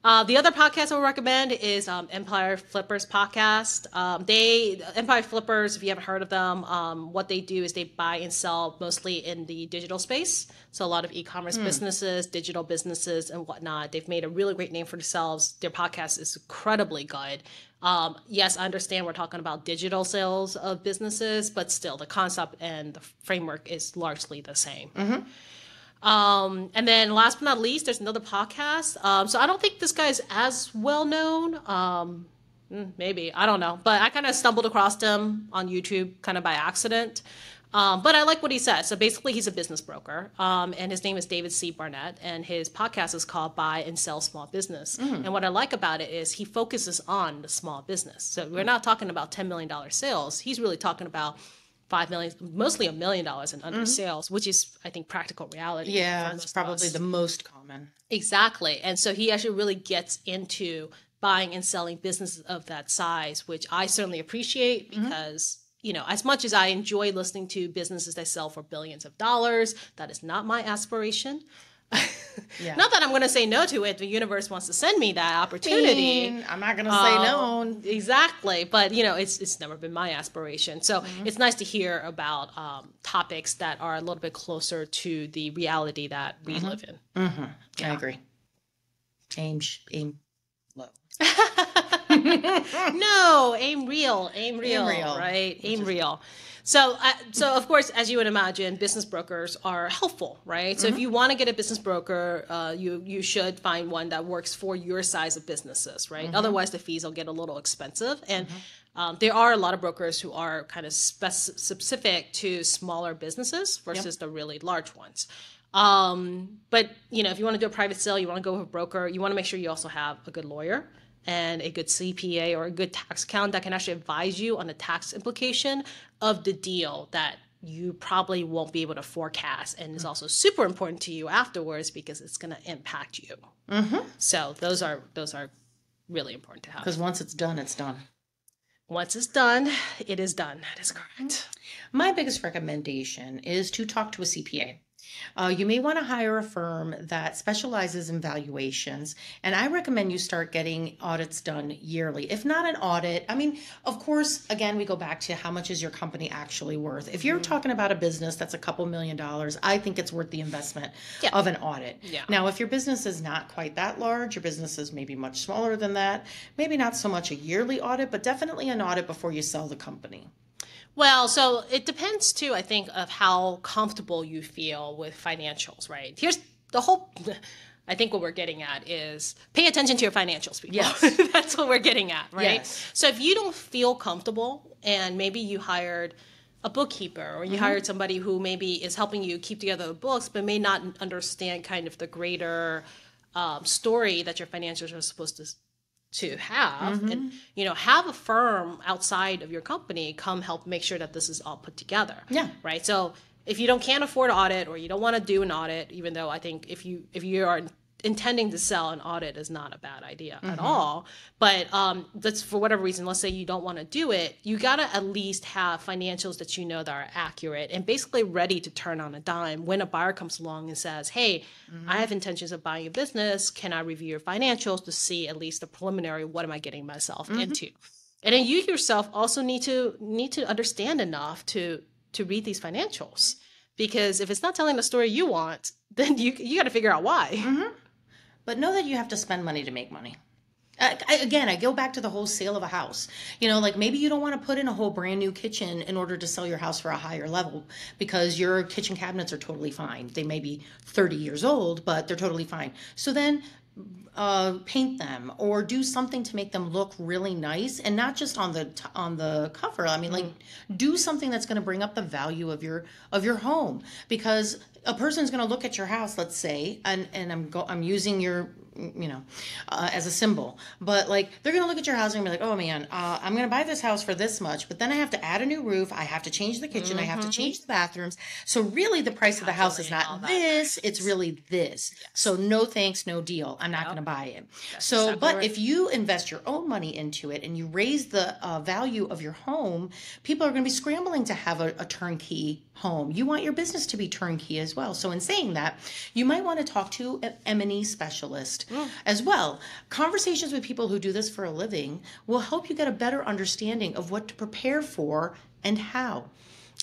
Uh, the other podcast I would recommend is um, Empire Flippers podcast. Um, they Empire Flippers, if you haven't heard of them, um, what they do is they buy and sell mostly in the digital space. So a lot of e-commerce businesses, digital businesses, and whatnot. They've made a really great name for themselves. Their podcast is incredibly good. Um, yes, I understand we're talking about digital sales of businesses, but still, the concept and the framework is largely the same. Um, and then last but not least, there's another podcast. Um, so I don't think this guy's as well known. Um, mm, maybe I don't know, but I kind of stumbled across him on YouTube kind of by accident. Um, but I like what he says. So basically, he's a business broker, um, and his name is David C. Barnett, and his podcast is called Buy and Sell Small Business. And what I like about it is he focuses on the small business. So we're not talking about ten million dollar sales. He's really talking about five million, mostly a million dollars in under mm-hmm. sales, which is, I think, practical reality. Yeah, it's probably the most common. Exactly. And so he actually really gets into buying and selling businesses of that size, which I certainly appreciate mm-hmm. because, you know, as much as I enjoy listening to businesses that sell for billions of dollars, that is not my aspiration. Yeah. Not that I'm going to say no to it. The universe wants to send me that opportunity. mean, I'm not gonna say no. Um, Exactly, but you know, it's it's never been my aspiration. So Mm-hmm. it's nice to hear about um, topics that are a little bit closer to the reality that we Mm-hmm. live in. I agree. Aim, aim low. no, aim real, aim real, real. right? Aim real. So, uh, so of course, as you would imagine, business brokers are helpful, right? So, if you want to get a business broker, uh, you you should find one that works for your size of businesses, right? Otherwise, the fees will get a little expensive, and um, there are a lot of brokers who are kind of spec- specific to smaller businesses versus the really large ones. Um, but you know, if you want to do a private sale, you want to go with a broker, you want to make sure you also have a good lawyer and a good CPA or a good tax accountant that can actually advise you on the tax implication of the deal that you probably won't be able to forecast and is mm-hmm. also super important to you afterwards because it's going to impact you. Mm-hmm. So those are those are really important to have. Because once it's done, it's done. Once it's done, it is done. That is correct. Mm-hmm. My biggest recommendation is to talk to a CPA. Uh, you may want to hire a firm that specializes in valuations, and I recommend you start getting audits done yearly. If not an audit, I mean, of course, again, we go back to how much is your company actually worth. If you're talking about a business that's a couple million dollars, I think it's worth the investment Yeah. of an audit. Yeah. Now, if your business is not quite that large, your business is maybe much smaller than that, maybe not so much a yearly audit, but definitely an audit before you sell the company. Well, so it depends too, I think, of how comfortable you feel with financials, right? Here's the whole. I think what we're getting at is pay attention to your financials, people. Yes. That's what we're getting at, right? Yes. So if you don't feel comfortable and maybe you hired a bookkeeper or you hired somebody who maybe is helping you keep together the books but may not understand kind of the greater um, story that your financials are supposed to to have and mm-hmm. you know have a firm outside of your company come help make sure that this is all put together Yeah. right so if you don't can't afford an audit or you don't want to do an audit even though i think if you if you are intending to sell an audit is not a bad idea at mm-hmm. all. But um that's for whatever reason let's say you don't want to do it you got to at least have financials that you know that are accurate and basically ready to turn on a dime when a buyer comes along and says hey mm-hmm. i have intentions of buying a business. Can i review your financials to see at least the preliminary what am i getting myself mm-hmm. into? And then you yourself also need to need to understand enough to to read these financials. Because if it's not telling the story you want then you you got to figure out why But know that you have to spend money to make money. I, again, I go back to the whole sale of a house. You know, like maybe you don't want to put in a whole brand new kitchen in order to sell your house for a higher level because your kitchen cabinets are totally fine. They may be 30 years old, but they're totally fine. So then uh, paint them or do something to make them look really nice and not just on the t- on the cover. I mean, like do something that's going to bring up the value of your of your home because a person's going to look at your house, let's say, and and I'm go I'm using your you know uh, as a symbol, but like they're going to look at your house and be like, oh man, uh, I'm going to buy this house for this much, but then I have to add a new roof, I have to change the kitchen, I have to change the bathrooms. So really, the price of the house is not this; it's really this. So no thanks, no deal. I'm not going to buy it. so, exactly but right. if you invest your own money into it and you raise the uh, value of your home, people are going to be scrambling to have a, a turnkey home. You want your business to be turnkey as well. So in saying that, you might want to talk to an M&A specialist Mm. as well. Conversations with people who do this for a living will help you get a better understanding of what to prepare for and how.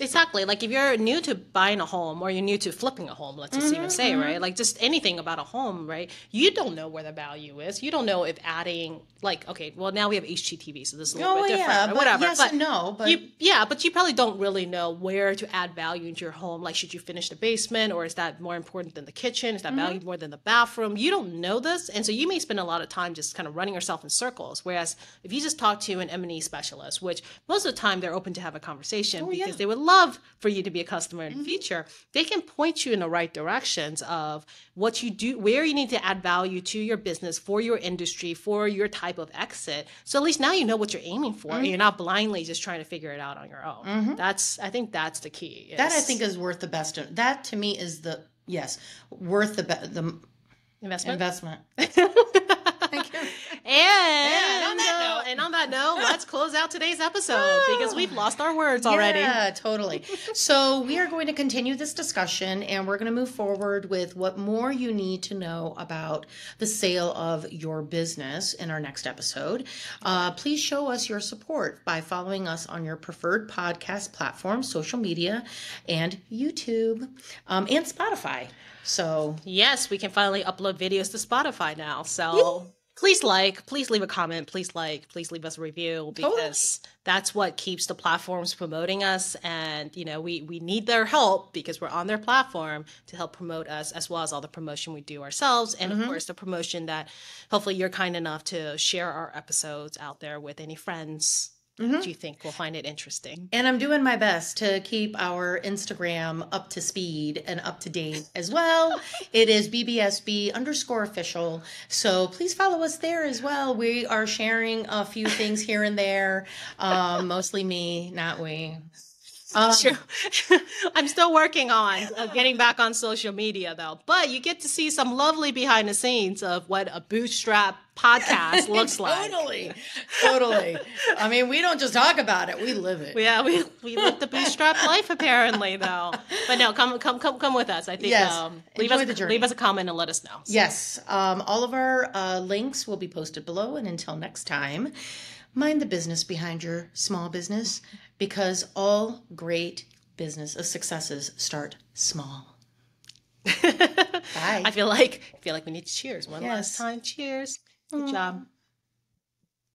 Exactly. Like if you're new to buying a home or you're new to flipping a home, let's just even say, mm-hmm, right? Mm-hmm. Like just anything about a home, right? You don't know where the value is. You don't know if adding like okay, well now we have HGTV, so this is a little Oh, bit different yeah, or but whatever. yes and no, but- you yeah, but you probably don't really know where to add value into your home. Like should you finish the basement or is that more important than the kitchen? Is that mm-hmm. value more than the bathroom? You don't know this. And so you may spend a lot of time just kind of running yourself in circles. Whereas if you just talk to an M&A specialist, which most of the time they're open to have a conversation oh, because yeah. they would love for you to be a customer in the mm-hmm. future, they can point you in the right directions of what you do, where you need to add value to your business, for your industry, for your type of exit. So at least now you know what you're aiming for, and mm-hmm. you're not blindly just trying to figure it out on your own. Mm-hmm. That's I think that's the key. That I think is worth the best. That to me is the yes, worth the be- the investment. investment. You. and, on that uh, and on that note, let's close out today's episode because we've lost our words already. Yeah, totally. so we are going to continue this discussion and we're going to move forward with what more you need to know about the sale of your business in our next episode. Uh, please show us your support by following us on your preferred podcast platform, social media, and YouTube, um, and Spotify. So Yes, we can finally upload videos to Spotify now. So please like, please leave a comment, please like, please leave us a review because Totally. that's what keeps the platforms promoting us. And you know, we we need their help because we're on their platform to help promote us, as well as all the promotion we do ourselves, and of mm-hmm. course the promotion that hopefully you're kind enough to share our episodes out there with any friends that you think will find it interesting. And I'm doing my best to keep our Instagram up to speed and up to date as well. it is BBSB underscore official. So please follow us there as well. We are sharing a few things here and there. Um, mostly me, not we. Um, True. I'm still working on uh, getting back on social media though. But you get to see some lovely behind the scenes of what a bootstrap podcast looks like. Totally. Totally. I mean, we don't just talk about it, we live it. Yeah, we we live the bootstrap life apparently though. But no, come come come come with us. I think Yes. um, leave Enjoy us the journey. leave us a comment and let us know. Yes, um, all of our uh, links will be posted below. And until next time, mind the business behind your small business because all great business uh, successes start small. Bye. I feel like I feel like we need to cheers one Yes. last time. Cheers. Good job. Mm.